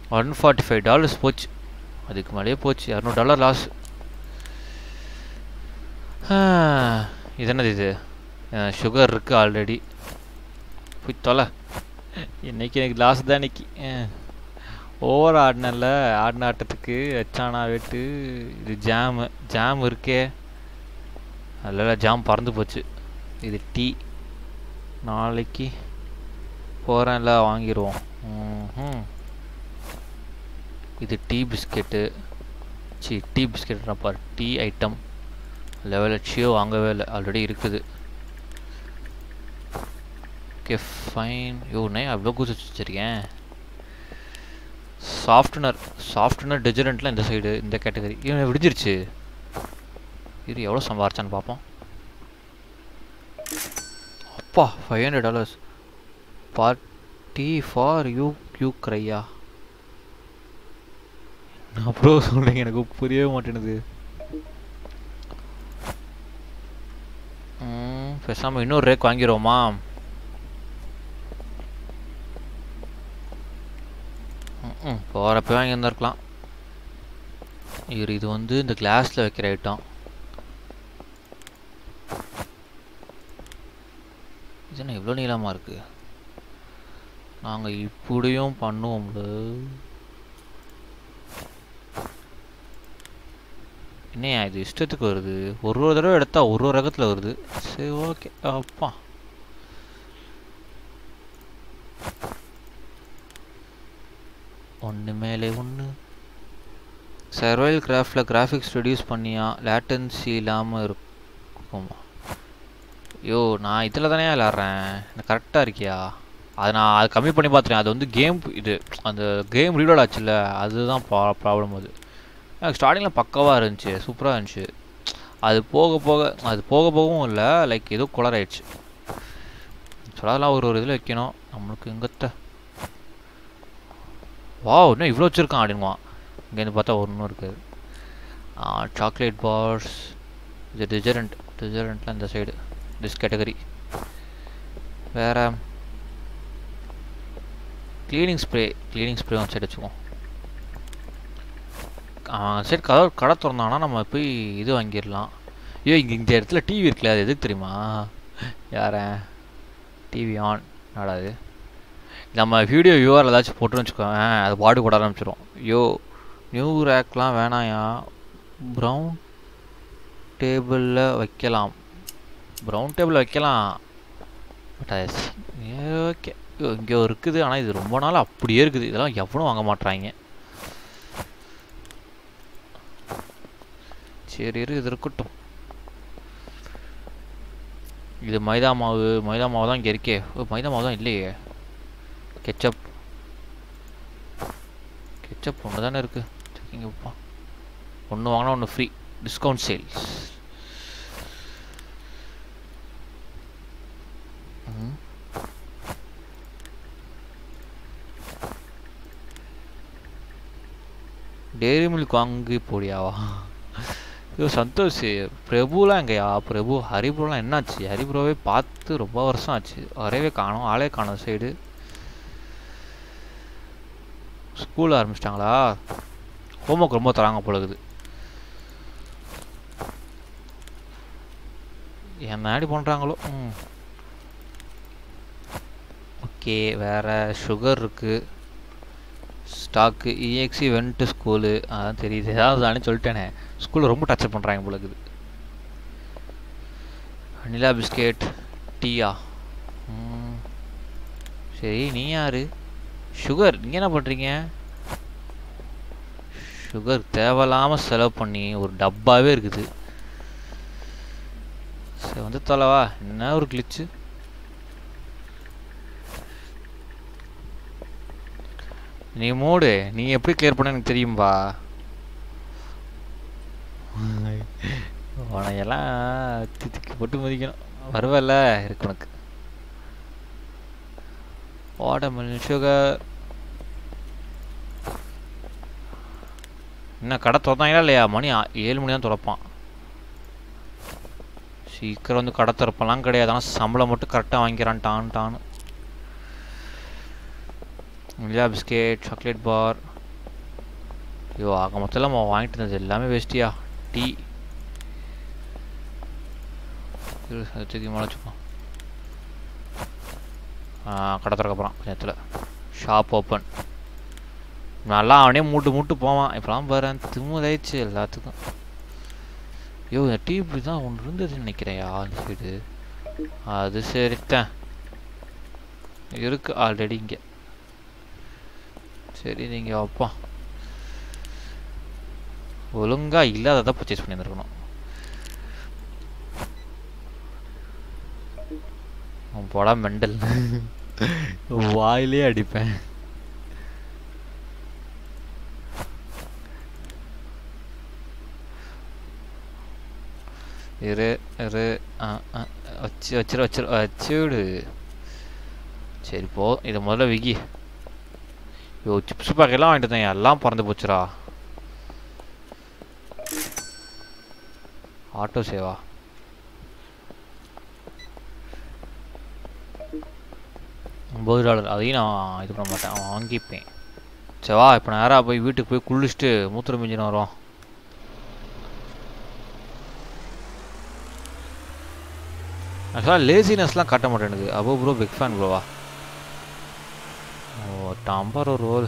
ஒன் ஃபார்ட்டி ஃபைவ் டாலர்ஸ் போச்சு. அதுக்கு மேலேயே போச்சு. இரநூறு டாலர் லாஸ் இது என்னது இது? சுகர் இருக்குது ஆல்ரெடி போய் தொலை. இன்றைக்கி எனக்கு லாஸ் தான் இன்னைக்கு. ஓவர் ஆடினல ஆடின ஆட்டத்துக்கு வச்சானா வெட்டு. இது ஜாமு ஜாம் இருக்கே. அதில் ஜாம் பறந்து போச்சு. இது டீ நாளைக்கு போகிறேன்ல வாங்கிடுவோம் இது டீ பிஸ்கெட்டு சி டீ பிஸ்கெட்னப்பா டீ ஐட்டம் லெவல் அச்சியோ வாங்கவே இல்லை. ஆல்ரெடி இருக்குது. ஓகே ஃபைன் யோ நான் அவ்வளோ கூச்சு வச்சுருக்கேன் சாஃப்ட்னர் சாஃப்ட்னர் டெஜரண்ட்லாம் இந்த சைடு இந்த கேட்டகரி இவன் விடிஞ்சிருச்சு. இது எவ்வளோ சம்பாரிச்சான்னு பார்ப்போம். அப்பா five hundred dollars party for you you க்ரையா அப்புறம் சொல்கிறீங்க எனக்கு புரியவே மாட்டேனுது பேசாமல் இன்னொரு ரேக் வாங்கிடுவோமா? ம் போகிறப்ப வாங்கியிருந்திருக்கலாம். இது வந்து இந்த கிளாஸில் வைக்கிற ஐட்டம் இது என்ன இவ்வளோ நீளமாக இருக்கு? நாங்கள் இப்படியும் பண்ணுவோம்ல. என்னையா இது? இஷ்டத்துக்கு வருது. ஒரு ஒரு தடவை எடுத்தால் ஒரு ஒரு ரகத்தில் வருது. சரி ஓகே அப்பா. ஒன்று மேலே ஒன்று சர்வைல் கிராஃப்டில் கிராஃபிக்ஸ் ரெடியூஸ் பண்ணியா? லேட்டன்சி இல்லாமல் இருக்குமா? ஐயோ நான் இதில் தானே விளாட்றேன் எனக்கு கரெக்டாக இருக்கியா? அது நான் அது கம்மி பண்ணி பார்த்துட்டேன். அது வந்து கேம் இது அந்த கேம் ரீலோட் ஆச்சுல்ல? அதுதான் ப்ராப்ளம் அது. ஸ்டார்டிங்கில் பக்காவாக இருந்துச்சு சூப்பராக இருந்துச்சு. அது போக போக அது போக போகவும் இல்லை லைக் ஏதோ குளர் ஆயிடுச்சு. அதெல்லாம் ஒரு ஒரு இதில் வைக்கணும். நம்மளுக்கு எங்கத்த வா இன்னும் இவ்வளோ வச்சுருக்கான் அப்படின்வான் இங்கேருந்து பார்த்தா ஒன்றும் இருக்குது. சாக்லேட் பார்ஸ் இது டிஜரண்ட் டிஜரண்ட்லாம் இந்த சைடு திஸ் கேட்டகரி வேறு cleaning spray cleaning spray one side வச்சுக்குவோம். சரி கதை கடை திறந்தாங்கன்னா நம்ம போய் இது வாங்கிடலாம். ஐயோ இங்கே இந்த இடத்துல டிவி இருக்குல்ல அது எதுக்கு தெரியுமா? யாரேன் டிவி ஆன் நடாது நம்ம வீடியோ வியூவர் ஏதாச்சும் போட்டுன்னு வச்சுக்கோங்க அது பாடு கூட ஆரம்பிச்சிடும் ஐயோ நியூ ரேக்லாம் வேணாயா? ப்ரௌன் டேபிளில் வைக்கலாம். ப்ரௌன் டேபிளில் வைக்கலாம். பட் அது ஓகே இங்கே இருக்குது ஆனால் இது ரொம்ப நாள் அப்படியே இருக்குது. இதெல்லாம் எவனும் வாங்க மாட்றாங்க சரி இரு இது இருக்கட்டும் இது மைதா மாவு மைதா மாவு தான் இங்கே இருக்கே. ஓ மைதா மாவு தான் இல்லையே. கெச்சப் கெச்சப் ஒன்று தானே இருக்குது இங்கேப்பா ஒன்று வாங்கினா ஒன்று free discount sales dairy milk வாங்கி போடியாவா? ஐயோ சந்தோஷ். பிரபுலாம் எங்கயா பிரபு ஹரிபுரம்லாம் என்னாச்சு? ஹரிபுரவே பார்த்து ரொம்ப வருஷம் ஆச்சு. வரவே காணும். ஆளே காணோம் சைடு ஸ்கூல் ஆரம்பிச்சிட்டாங்களா? ஹோம்ஒர்க் ரொம்ப தராங்க போலகுது என்ன பண்ணுறாங்களோ ம். ஓகே வேறு சுகர் இருக்குது ஸ்டாக்கு இஎக்ஸி வென்ட்டு ஸ்கூலு அதான் தெரியுது. ஏதாவது தானே சொல்லிட்டேனே. ஸ்கூலில் ரொம்ப டச்சப் பண்ணுறாங்க போல இருக்குது. நிலா பிஸ்கெட் டீயா சரி நீ யார்? சுகர் நீங்கள் என்ன பண்ணுறீங்க சுகர் தேவையில்லாமல் செலவு பண்ணி ஒரு டப்பாவே இருக்குது. சரி வந்து தொலைவா? என்ன ஒரு கிளிச்சு நீ மூடு. நீ எப்படி கிளியர் பண்ண எனக்கு தெரியும்பா உனையெல்லாம் திதிக்கு போட்டு மதிக்கணும். வருவல்ல இருக்கு உனக்கு. ஓடமல் சுகர் என்ன கடை திறந்தாங்களா இல்லையா? மணி ஏழு மணி தான் திறப்பான். சீக்கிரம் வந்து கடை திறப்பெல்லாம் கிடையாது. ஆனால் சம்பளம் மட்டும் கரெக்டாக வாங்கிக்கிறான் டான் டான்னு. இல்லையா பிஸ்கெட் சாக்லேட் பார். ஐயோ ஆக மொத்தம் நம்ம வாங்கிட்டு இருந்தது எல்லாமே வேஸ்ட்டியா டீ. இரு, அதை தூக்கி மேலே கடை ஷாப் ஓப்பன் நல்லா அவனே மூட்டு மூட்டு போவான். இப்போலாம் பாரு திமுதாயிடுச்சு எல்லாத்துக்கும். ஐயோ இந்த டீ இப்படி தான் ஒன்று இருந்ததுன்னு நினைக்கிறேன் அந்த சைடு அது சரித்தான் இருக்கு ஆல்ரெடி இங்கே. சரி நீங்கள் அப்பா. ஒழுங்கா இல்லாததை பர்ச்சேஸ் பண்ணியிருந்துருக்கணும் போடா மெண்டல். வாயிலே அடிப்பேன். இரு இரு வச்சு வச்சிரு வச்சிரு வச்சுடு சரி போ. இதை முதல்ல விகி. யோ சிப்ஸ் பேக்கெல்லாம் வாங்கிட்டு வந்தேன். எல்லாம் பறந்து போச்சுடா. ஆட்டோ சேவா ஒம்பது டாலர். அதையும் நான் இது பண்ண மாட்டேன். வாங்கிப்பேன். சரிவா இப்போ நேராக போய் வீட்டுக்கு போய் குளிச்சுட்டு மூத்திரம் மிஞ்சின்னு வரும். ஆக்சுவலாக லேசினஸ்லாம் காட்ட எனக்கு. அபோ ப்ரோ பிக் ஃபேன் ப்ரோவா ஓ ஒரு ரோல்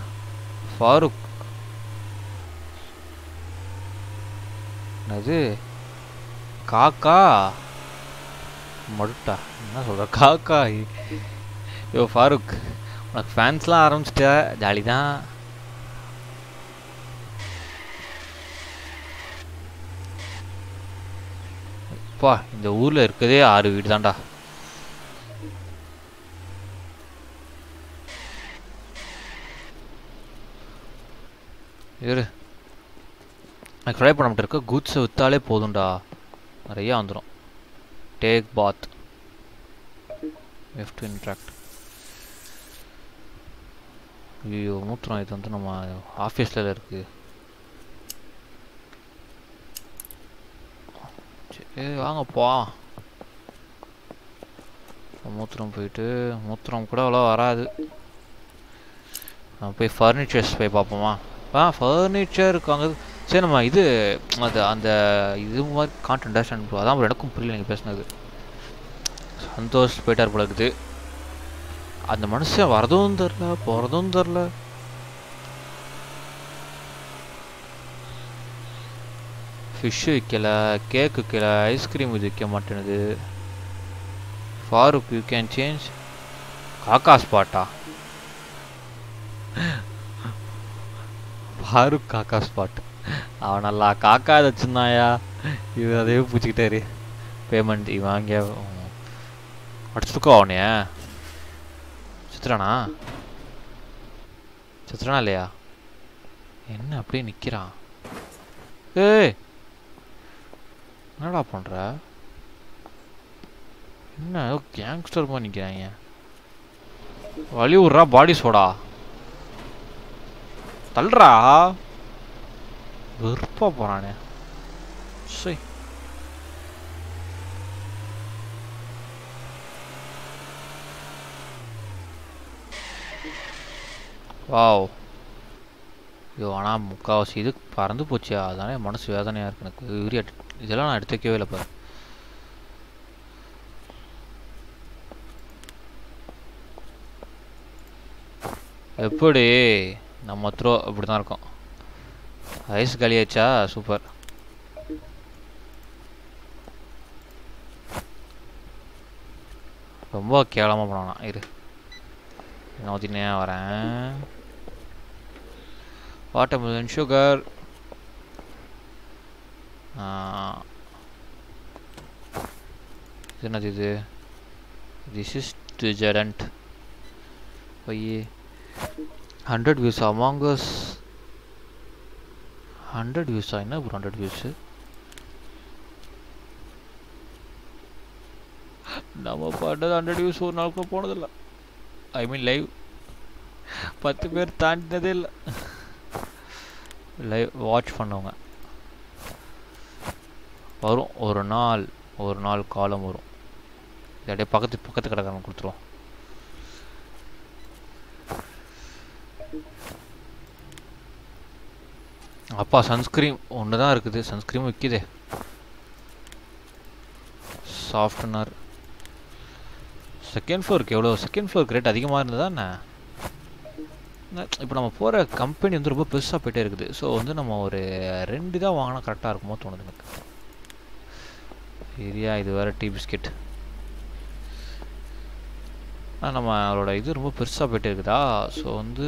ஃபாரூக் என்னது? காக்கா? மடுட்டா என்ன சொல்ற? காக்கா. யோ ஃபாரூக் உனக்கு ஃபேன்ஸ்லாம் ஆரம்பிச்சிட்ட? ஜாலி தான் அப்பா இந்த ஊரில் இருக்கதே ஆறு வீடு தான்டா இரு. நான் ட்ரை பண்ண மாட்டேன் இருக்க. குட்ஸை விற்றாலே போதும்டா. நிறையா வந்துடும் take bath F to interact ஐயோ மூத்திரம் இது வந்து நம்ம ஆஃபீஸில் இருக்குது சரி வாங்கப்பா மூத்திரம் போயிட்டு மூத்திரம் கூட அவ்வளோ வராது. நம்ம போய் ஃபர்னிச்சர்ஸ் போய் பார்ப்போமா? ஆ ஃபர்னிச்சர் அங்கே சரி நம்ம இது அது அந்த இது மாதிரி காண்ட் அண்டர்ஸ்டாண்ட் ப்ரோ அதான் எனக்கும் புரியல நீங்கள் பேசுனது. சந்தோஷ் போயிட்டார் போல இருக்குது. அந்த மனுஷன் வரதும் தெரில போகிறதும் தெரில ஃபிஷ்ஷு விற்கல கேக் விற்கல ஐஸ்கிரீம் இது விற்க மாட்டேனுது ஃபாரூக் யூ கேன் சேஞ்ச் காக்கா ஸ்பாட்டா ஃபாரூக் காக்கா ஸ்பாட் அவன் நல்லா காக்கா இதை வச்சுருந்தாயா? இவர் அதையே பிடிச்சிக்கிட்டாரு. பேமெண்ட் இவன் அங்கே அடிச்சுக்கோ அவனைய சித்ரானா? சித்ரானா இல்லையா? என்ன அப்படியே நிற்கிறான் ஏய்! என்னடா பண்ணுற என்ன கேங்ஸ்டர் மாதிரி நிற்கிறாங்க வழி விட்றா பாடி சோடா. தள்ளுறா? வெறுப்பா போறானே. சரி வாவ். ஐயோ ஆனால் முக்கால்வாசி இது பறந்து போச்சு. அதானே மனசு வேதனையாக இருக்கு எனக்கு. யூரியா இதெல்லாம் நான் எடுத்து வைக்கவே இல்லை பாரு. எப்படி நம்ம த்ரோ இப்படி தான் இருக்கும் ஐஸ் காலியாச்சா சூப்பர் ரொம்ப கேவலமாக பண்ணானா இரு. நான் ஊற்றினே வரேன். வாட்டர்மெலன் சுகர் இது என்னது இது? திஸ் இஸ் டிஜரண்ட் பையே hundred views Among Us hundred வியூஸா என்ன ப்ரோ ஹண்ட்ரட் வியூஸு நம்ம பாட்டது ஹண்ட்ரட் வியூஸ் ஒரு நாள் கூட போனதில்லை. ஐ மீன் லைவ் பத்து பேர் தாண்டினதே இல்லை. லைவ் வாட்ச் பண்ணவங்க. வரும். ஒரு நாள் ஒரு நாள் காலம் வரும். இது அப்படியே பக்கத்து பக்கத்து கடைக்காரன் கொடுத்துருவோம். அப்பா சன்ஸ்கிரீம் ஒன்று தான் இருக்குது சன்ஸ்கிரீம் விற்கிதே சாஃப்ட்னர் செகண்ட் ஃப்ளோருக்கு எவ்வளோ செகண்ட் ஃப்ளோருக்கு ரேட் அதிகமாக இருந்ததா என்ன? இப்போ நம்ம போகிற கம்பெனி வந்து ரொம்ப பெருசாக போயிட்டே இருக்குது. ஸோ வந்து நம்ம ஒரு ரெண்டு தான் வாங்கினா கரெக்டாக இருக்குமோ தோணுது எனக்கு. சரியா இது வேறு டீ பிஸ்கெட் ஆனால் நம்ம அவரோட இது ரொம்ப பெருசாக போயிட்டே இருக்குதா? ஸோ வந்து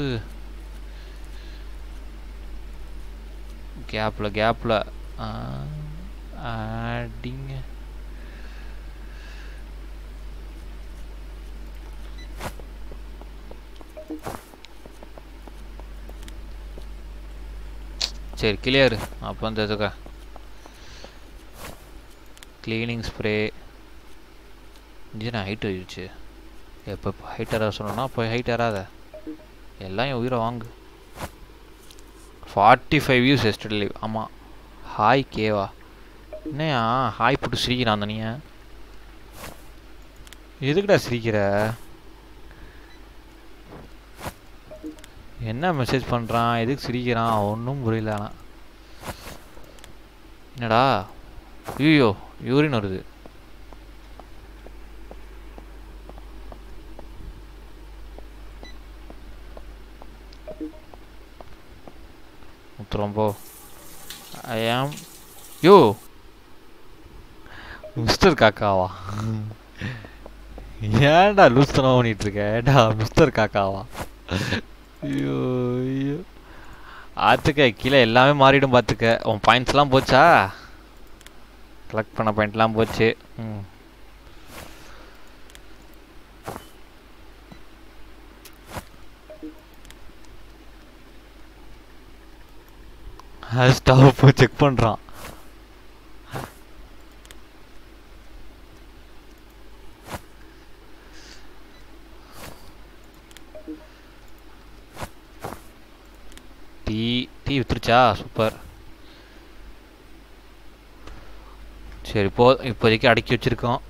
கேப்பில் கேப்பில் ஆடிங்க சரி கிளியர் அப்போ இந்த இதுக்கு க்ளீனிங் ஸ்ப்ரே இன்ஜின் ஹைட் ஆயிடுச்சு? எப்போ ஹைட் ஏறாத சொன்னோன்னா போய் ஹைட் ஏறாத. எல்லாம் என் உயிரை வாங்கு. Forty five views yesterday live ஆமாம் ஹாய் கேவா என்னையா ஹாய் போட்டு சிரிக்கிறான் தனியா எதுக்குடா சிரிக்கிற? என்ன மெசேஜ் பண்ணுறான் எதுக்கு சிரிக்கிறான்? ஒன்றும் புரியல ஆனால் என்னடா? ஐயோ யூரின் வருது. ரொம்ப ஐ ஆம் யோ மிஸ்டர் காக்காவா ஏன்டா லூஸ்தனம் பண்ணிட்டு இருக்க ஏன்டா மிஸ்டர் காக்காவா ஐயோ ஐயோ. ஆத்துக்க கீழே எல்லாமே மாறிடும் பார்த்துக்க உன் பாயிண்ட்ஸ்லாம் போச்சா? கலெக்ட் பண்ண பாயிண்ட்லாம் போச்சு. ம். ஸ்டவ் செக் பண்ணுறான் டீ டீ வித்துருச்சா? சூப்பர் சரி போ இப்போதைக்கு அடக்கி வச்சிருக்கோம்.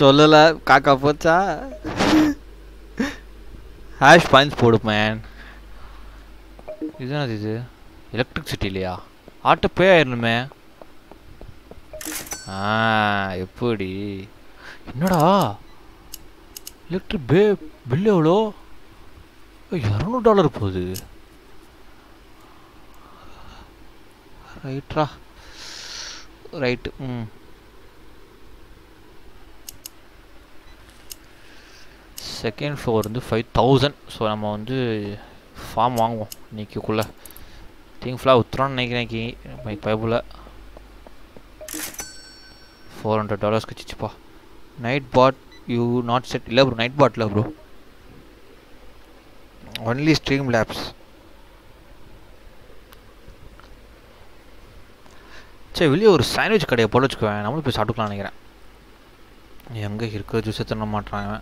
சொல்லலை காக்கா போச்சா? ஹேஷ் பாயிண்ட்ஸ் போடு மேன் இது? என்னது இது எலக்ட்ரிசிட்டி இல்லையா? ஆட்டோ பே ஆயிடணுமே ஆ எப்படி என்னடா? எலக்ட்ரிக் பே பில் எவ்வளோ? இரநூறு டாலர் போகுது. ரைட்ரா ரைட்டு ம். செகண்ட் ஃப்ளோர் வந்து ஃபைவ் தௌசண்ட் ஸோ நம்ம வந்து ஃபார்ம் வாங்குவோம். இன்னைக்குள்ளே திங்க் ஃபுல்லாக உத்துறோம்னு நினைக்கிறேன் இன்னைக்கு. பைபிளில் ஃபோர் ஹண்ட்ரட் டாலர்ஸ் கிச்சிச்சுப்பா. Night pot you not set இல்லை ப்ரோ நைட் பாட்டில் ப்ரோ ஒன்லி ஸ்ட்ரீம் லேப்ஸ் சரி வெளியே ஒரு சாண்ட்விச் கடையை போட வச்சுக்குவேன் நம்மளும் போய் சாப்பிட்டுக்கலாம் நினைக்கிறேன். எங்கே இருக்க ஜூஸை தின்ன மாட்டான்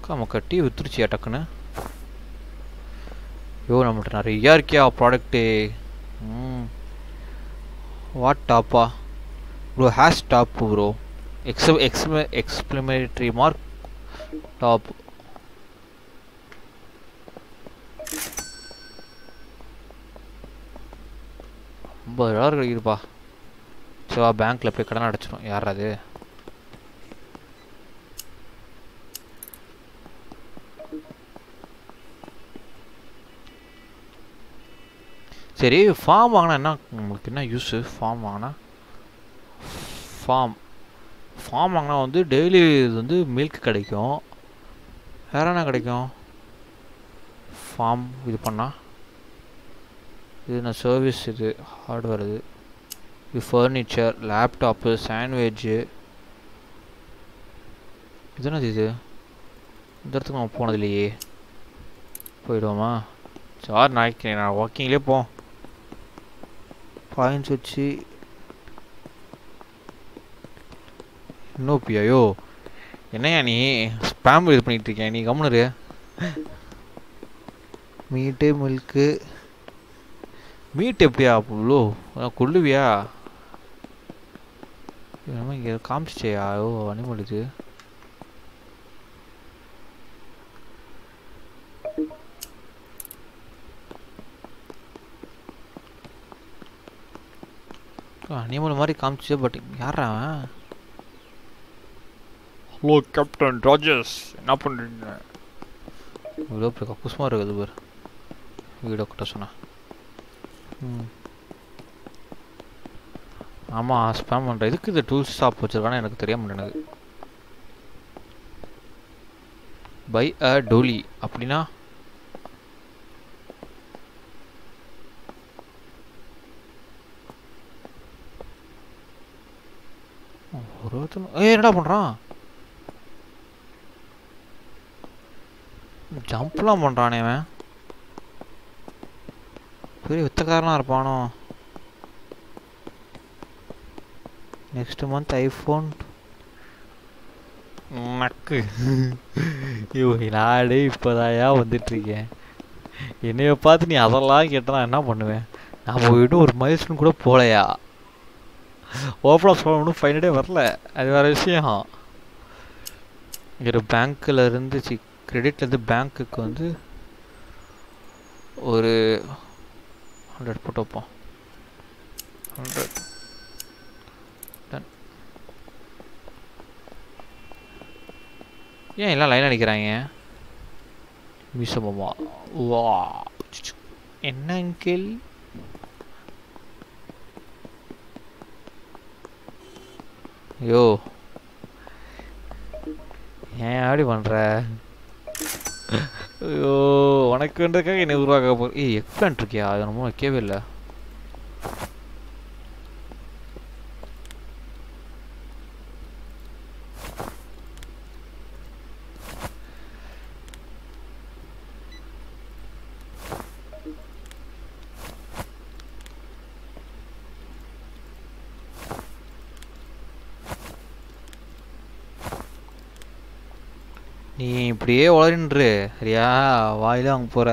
இவன் நமக்கு டீ வித்துருச்சியா டக்குன்னு. யோ நம்மகிட்ட நிறையா இருக்கியா ப்ராடக்ட்டு ம். வாட் டாப்பா bro hash top bro X X explanatory mark top ஐம்பது டாலர் கிடைக்குதுப்பா சிவா பேங்க்கில் போய் கடன் அடைச்சிடும் யார் அது? சரி ஃபார்ம் வாங்கினா என்ன? உங்களுக்கு என்ன யூஸு ஃபார்ம் வாங்கினா? ஃபார்ம் ஃபார்ம் வாங்கினா வந்து டெய்லி இது வந்து மில்க் கிடைக்கும். வேற என்ன கிடைக்கும்? ஃபார்ம் இது பண்ணால் இது என்ன சர்வீஸ் இது? ஹார்ட்வேர் இது. இது ஃபர்னிச்சர் லேப்டாப்பு சாண்ட்விட்ஜு இது என்னது இது? இந்த இடத்துக்கு நம்ம போனது இல்லையே போயிடுவோமா? சார் நாய்க்கு நான் வாக்கிங்லேயே போ. காயின்ஸ் வச்சு இன்னும் பியாயோ என்னையா நீ? ஸ்பேம் இது பண்ணிட்டு இருக்கியா நீ கம்முனரு மீட்டு மில்க்கு மீட் எப்படியா அவ்வளோ கொள்ளுவியா? என்னமோ இங்கே காமிச்சிச்சேயா ஓ அனிமல் இது. அனிமல் மாதிரி காமிச்சு பட் யாரா அவன்? ஹலோ கேப்டன் ராஜேஷ் என்ன பண்ணுறீங்க இவ்வளோ பெரிய கக்குஸ்மா இருக்குது பாரு. வீடியோ கட்ட சொன்னேன் ம். ஆமாம் ஸ்பேம் பண்ணுறேன் இதுக்கு இது டூல்ஸ் ஷாப் வச்சுருக்கானே? எனக்கு தெரிய மாட்டேங்குது பை அ டோலி அப்படின்னா ஒரு ஒருத்தன் என்னடா பண்ணுறான் ஜம்ப்லாம் பண்ணுறானே அவன் பெரிய வித்தக்காரனாக இருப்பானோ? நெக்ஸ்ட் மந்த் ஐஃபோன் மக்கு ஐயோ நாடு இப்போதாயா வந்துட்டுருக்கேன். என்னைய பார்த்து நீ அதெல்லாம் கேட்டால் என்ன பண்ணுவேன்? நான் போயிட்டு ஒரு மைல்ஸ்டோன் கூட போகலையா? ஓப்பன் ஆஃப் ஒன்றும் ஃபைனடே வரல. அது வேறு விஷயம். ஒரு பேங்க்கில் இருந்து சி கிரெடிட்லேருந்து பேங்க்குக்கு வந்து ஒரு ஹண்ட்ரட் போட்டு வைப்போம் ஹண்ட்ரட் டன் ஏன் எல்லாம் லைன் அடிக்கிறாங்க? மிசமமா வா. என்ன அங்கிள் ஐயோ. ஏன் அப்படி பண்ற? ஐயோ உனக்குன்றதுக்காக என்னை உருவாக்க போ ஏய் எக் இருக்கியா அது நம்ம வைக்கவே இல்லை. அப்படியே உளறின்று சரியா? வாயில அவங்க போற.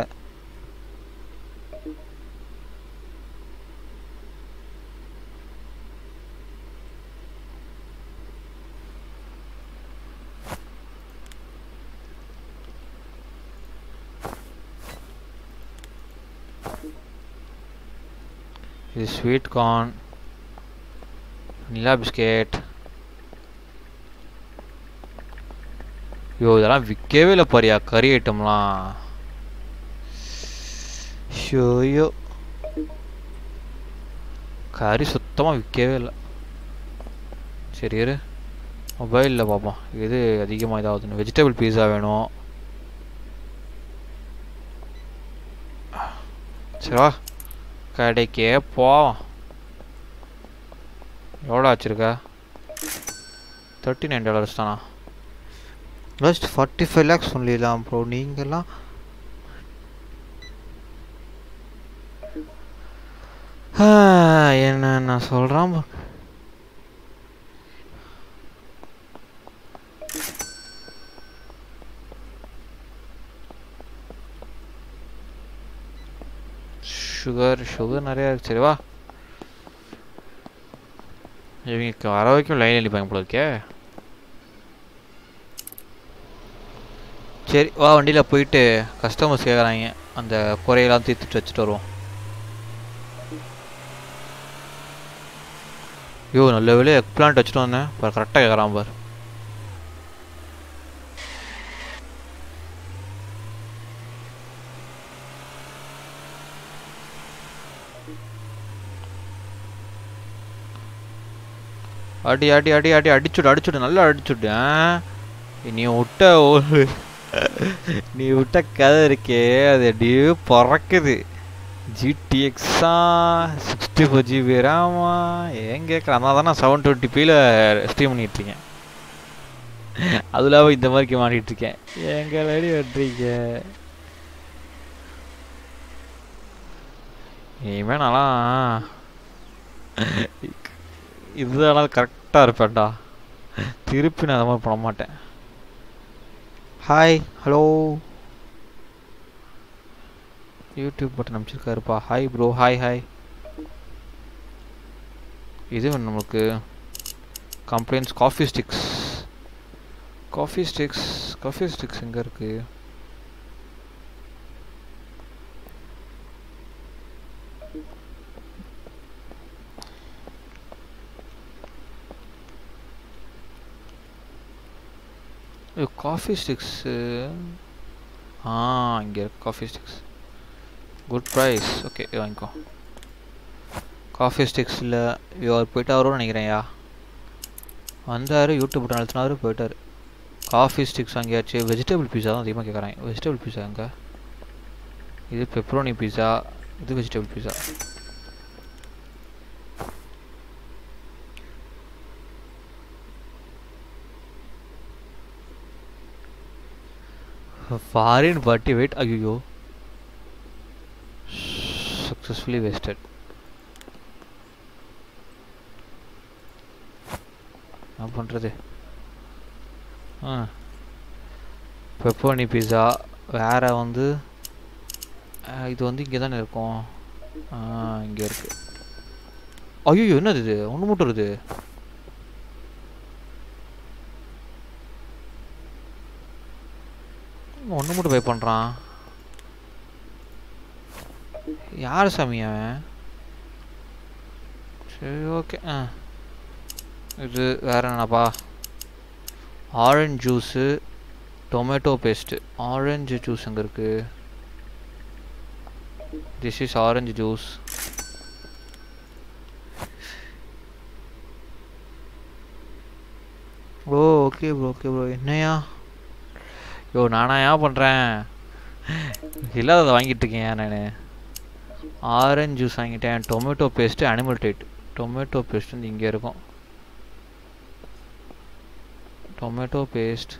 இது ஸ்வீட் கார்ன் நிலா பிஸ்கெட் ஐயோ இதெல்லாம் விற்கவே இல்லை பாரியா. கறி ஐட்டம்லாம். ஷோயோ கறி சுத்தமாக விற்கவே இல்லை. சரி இரு. மொபைலில் பார்ப்போம் எது அதிகமாக இதாகுதுன்னு. வெஜிடபிள் பீஸா வேணும். சரிவா கடைக்கே போவோம். எவ்வளோ ஆச்சிருக்கா? தேர்ட்டி நைன் டாலர்ஸ் தானா? ஜஸ்ட் ஃபார்ட்டி ஃபைவ் லேக்ஸ் சொல்லிடலாம் ப்ரோ நீங்கள்லாம் என்ன நான் சொல்கிறான் சுகர் சுகர் நிறையா இருக்கு. சரி வா. இவங்க வர வரைக்கும் லைன் அடிப்பாங்க போல இருக்கே. சரி வா வண்டியில் போயிட்டு கஸ்டமர்ஸ் கேட்குறாங்க அந்த குறையெல்லாம் தீர்த்துட்டு வச்சுட்டு வருவோம். ஐயோ நல்ல வேலை எக் பிளான்ட் வச்சுட்டு வந்தேன். பாரு கரெக்டாக கேட்குறான் பார். அடி அடி அடி அடி அடிச்சுடு அடிச்சுடு நல்லா அடிச்சுடு நீ விட்ட ஒரு நீ விட்ட கதை இருக்கே அது அப்படியே பிறக்குது. ஜிடிஎக்ஸா சிக்ஸ்டி ஃபோர் ஜிபி ராமா ஏன் கேட்குறேன் அதனால தானே செவன் டுவெண்ட்டி பியில் ஸ்ட்ரீம் இருக்கேன் அதில் இந்த மாதிரி மாட்டிகிட்டு இருக்கேன் எங்க ரெடி வெட்டுறீங்க இனிமேல் நல்லா இதுதான் கரெக்டாக இருப்பேன்டா. திருப்பி நான் அதை மாதிரி பண்ண மாட்டேன். ஹாய் ஹலோ யூடியூப் பட்டன் அமைச்சிருக்காருப்பா. ஹாய் ப்ரோ ஹாய் ஹாய் இது நம்மளுக்கு complaints coffee sticks coffee sticks coffee sticks எங்கே இருக்குது காஃபி ஸ்டிக்ஸு ஆ இங்கே இருக்கு coffee sticks good price okay வாங்கிக்கோ. காஃபி ஸ்டிக்ஸில் இவர் போயிட்டாரோன்னு நினைக்கிறேன்யா. வந்தார் யூடியூப் நடத்தினாரு போயிட்டார். காஃபி ஸ்டிக்ஸ் அங்கேயாச்சு வெஜிடபிள் பீஸா தான் அதிகமாக கேட்குறாங்க வெஜிடபிள் பீஸா அங்கே இது பெப்ரோனி பீஸா இது வெஜிடபிள் பீஸா ஃபாரின் பட்டி வெயிட் ஐயோ சக்ஸஸ்ஃபுல்லி வேஸ்டட் என்ன பண்ணுறது ஆ பெப்போனி பிஸா வேறு வந்து இது வந்து இங்கே தானே இருக்கும். ஆ இங்கே இருக்குது ஐயோ என்னது இது? ஒன்று மட்டும் இருக்குது ஒன்று மட்டும் பை பண்ணுறான் யார் சாமி அவன்? சரி ஓகே ஆ. இது வேற என்னப்பா? Orange juice tomato paste orange juice எங்கே இருக்குது this is orange juice oh okay bro okay bro என்னையா? யோ நானாயா பண்ணுறேன் இல்லாததை வாங்கிட்டு இருக்கேன் நான்? ஆரஞ்சு ஜூஸ் வாங்கிட்டேன். Tomato paste animal treat tomato paste வந்து இங்கே இருக்கும். Tomato paste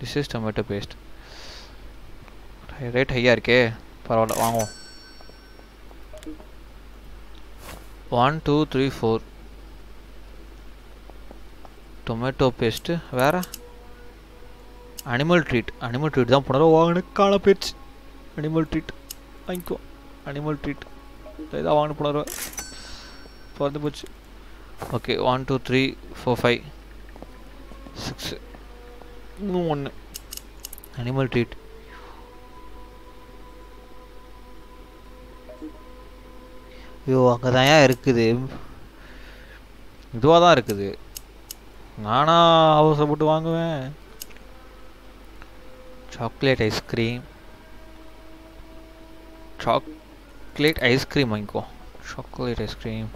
this is tomato paste rate ஹையாக இருக்கே. பரவாயில்ல வாங்குவோம். One two three four tomato paste வேறு? அனிமல் ட்ரீட் அனிமல் ட்ரீட் தான் போனாலும் வாங்கின கால போயிடுச்சு. அனிமல் ட்ரீட் வாங்கிக்கோ அனிமல் ட்ரீட் இதான் வாங்கின போனாரு. பிறந்து போச்சு. Okay one two three four five six இன்னும் ஒன்று அனிமல் ட்ரீட் ஐயோ அங்கே தான் ஏன் இருக்குது. இதுவாக தான் இருக்குது நானாக அவசரப்பட்டு வாங்குவேன். Chocolate ice cream chocolate ice cream வாங்கிக்கோ. சாக்லேட் ஐஸ்கிரீம்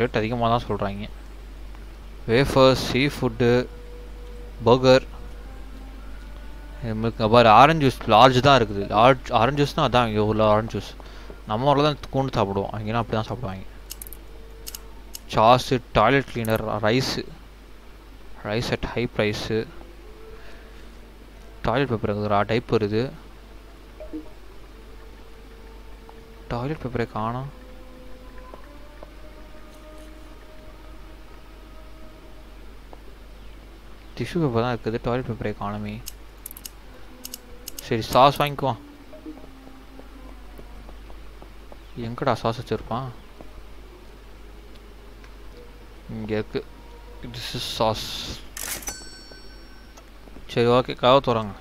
ரேட் அதிகமாக தான் சொல்கிறாங்க வேஃபர்ஸ் சீ ஃபுட்டு பர்கர் நம்மளுக்கு பாரு ஆரஞ்சு ஜூஸ் லார்ஜ் தான் இருக்குது. லார்ஜ் ஆரஞ்சு ஜூஸ் தான் அதான் இங்கே உள்ள ஆரஞ்சு ஜூஸ் நம்ம ஊரில் தான் கூண்டு சாப்பிடுவோம். அங்கேனா அப்படி தான் சாப்பிடுவாங்க. Sauce toilet cleaner rice rice at high price toilet paper ah type வருது. டாய்லெட் பேப்பரை காணோம். டிஷ்யூ பேப்பர் தான் இருக்குது டாய்லெட் பேப்பரை காணுமே. சரி சாஸ் வாங்கிக்குவான் எங்கடா சாஸ் வச்சுருப்பான்? இங்கே இருக்குது திஸ் இஸ் சாஸ் சரி ஓகே கதவை தோறாங்க.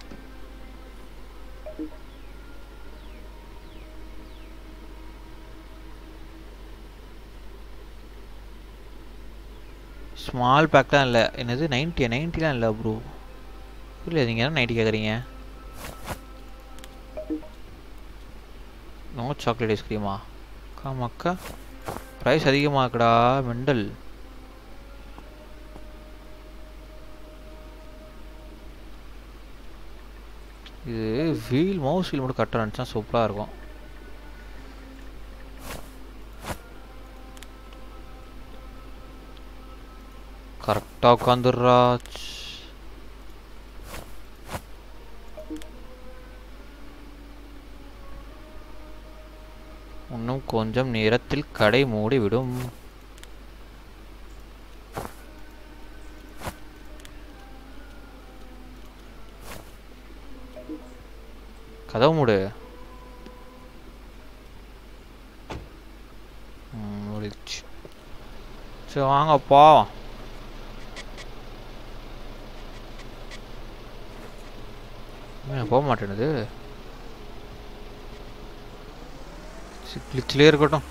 ஸ்மால் பேக்லாம் இல்லை. என்னது நைன்ட்டியா நைன்ட்டிலாம் இல்லை ப்ரோ இல்லை நீங்கள் என்ன நைன்ட்டி கேட்குறீங்க நோ சாக்லேட் ஐஸ்கிரீமா அக்கா மக்கா ப்ரைஸ் அதிகமாக்குடா மெண்டல். இது வீல் மவுஸ் வீல் மட்டும் கரெக்டாக இருந்துச்சுன்னா சூப்பராக இருக்கும். கரெக்டாக உட்காந்துடுறா இன்னும் கொஞ்சம் நேரத்தில் கடை மூடிவிடும். கதவு மூடு. ம், சரி வாங்கப்பா. போக மாட்டேனுது கிளிச்சிலே இருக்கட்டும்.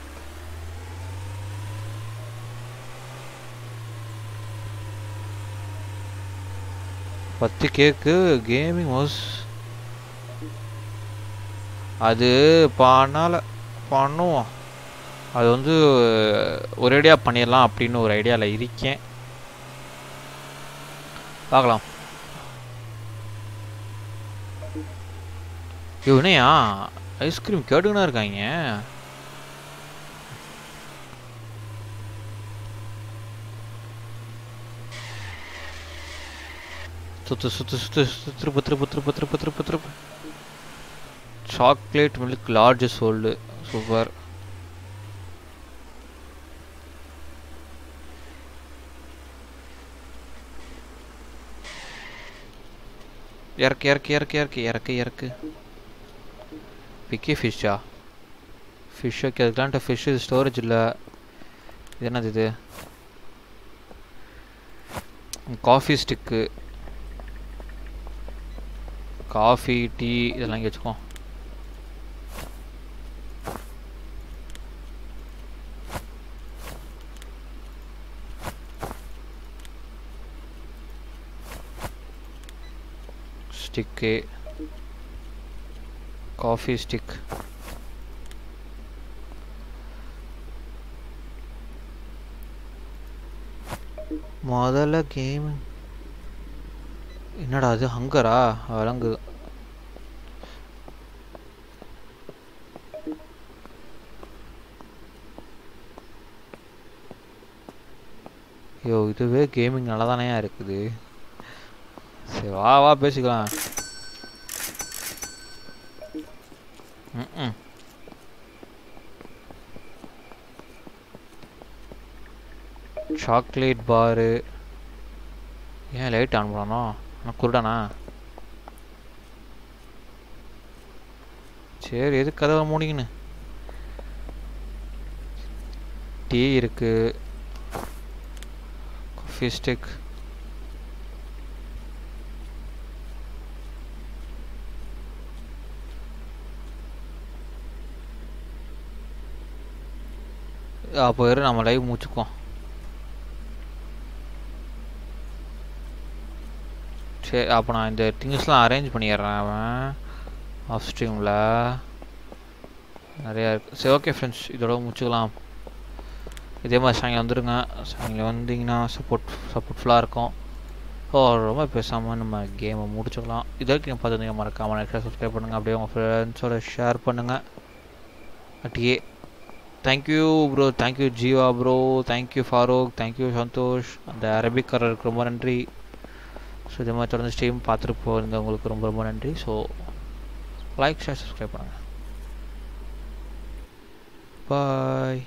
பத்து கேக்கு கேமிங் மவுஸ் அது பண்ணால் பண்ணுவோம். அது வந்து ஒரேடியாக பண்ணிடலாம் அப்படின்னு ஒரு ஐடியாவில் இருக்கேன். பார்க்கலாம். இவனையா ஐஸ்கிரீம் கேட்டுக்கினா இருக்காங்க. சுத்து சுத்து சுத்து சுத்து திருப்பு திருப்பு திருப்பு திருப்பு திருப்பு திருப்பு. Chocolate milk large sold super இறக்கு இறக்கு இறக்கு இறக்கு இறக்கு இறக்கு. பிக்கி ஃபிஷ்ஷா ஃபிஷ் வைக்கிறதுக்கலான்ட்டு ஃபிஷ் ஸ்டோரேஜ் இல்லை. இது என்னது இது? காஃபி ஸ்டிக்கு காஃபி டீ இதெல்லாம் இங்கே வச்சுக்கோ. ஸ்டிக்கு. Coffee stick. முதல்ல கேம். என்னடா அது ஹங்கரா? விளங்குது. ஐயோ இதுவே கேமிங் நல்லா தானே இருக்குது? சரி வா வா பேசிக்கலாம். ம் சாக்லேட் பாரு. ஏன் லைட் ஆன் பண்ணணும் நான் குருடானா? சரி எது கதவை மூடிங்கன்னு டீ இருக்கு. காஃபி ஸ்டிக் அப்போ இரு நம்ம லைவ் முடிச்சுக்குவோம். சரி அப்போ நான் இந்த திங்ஸ்லாம் அரேஞ்ச் பண்ணிடுறேன் அவன் ஆஃப் ஸ்ட்ரீமில் நிறையா இருக்குது சரி ஓகே ஃப்ரெண்ட்ஸ் இதோட முடிச்சுக்கலாம். இதே மாதிரி சாயங்காலம் வந்துடுங்க சாயங்காலம் வந்தீங்கன்னா சப்போர்ட் சப்போர்ட்ஃபுல்லாக இருக்கும். ஓ ரொம்ப பேசாமல் நம்ம கேமை முடிச்சுக்கலாம். இதற்கு வரைக்கும் நீங்கள் பார்த்துருந்தீங்க மறக்காமல் நெக்ஸ்ட் சப்ஸ்கிரைப் பண்ணுங்கள் அப்படியே உங்கள் ஃப்ரெண்ட்ஸோட ஷேர் பண்ணுங்கள் அட்டியே. Thank you bro thank you Jeeva bro thank you Farooq thank you Santosh அந்த அரபிக்காரருக்கு ரொம்ப நன்றி. ஸோ இதே மாதிரி தொடர்ந்து ஸ்ட்ரீம் பார்த்துட்டு போகிறீங்க உங்களுக்கு ரொம்ப ரொம்ப நன்றி. ஸோ லைக் ஷேர் சப்ஸ்கிரைப் பண்ணுங்கள் பாய்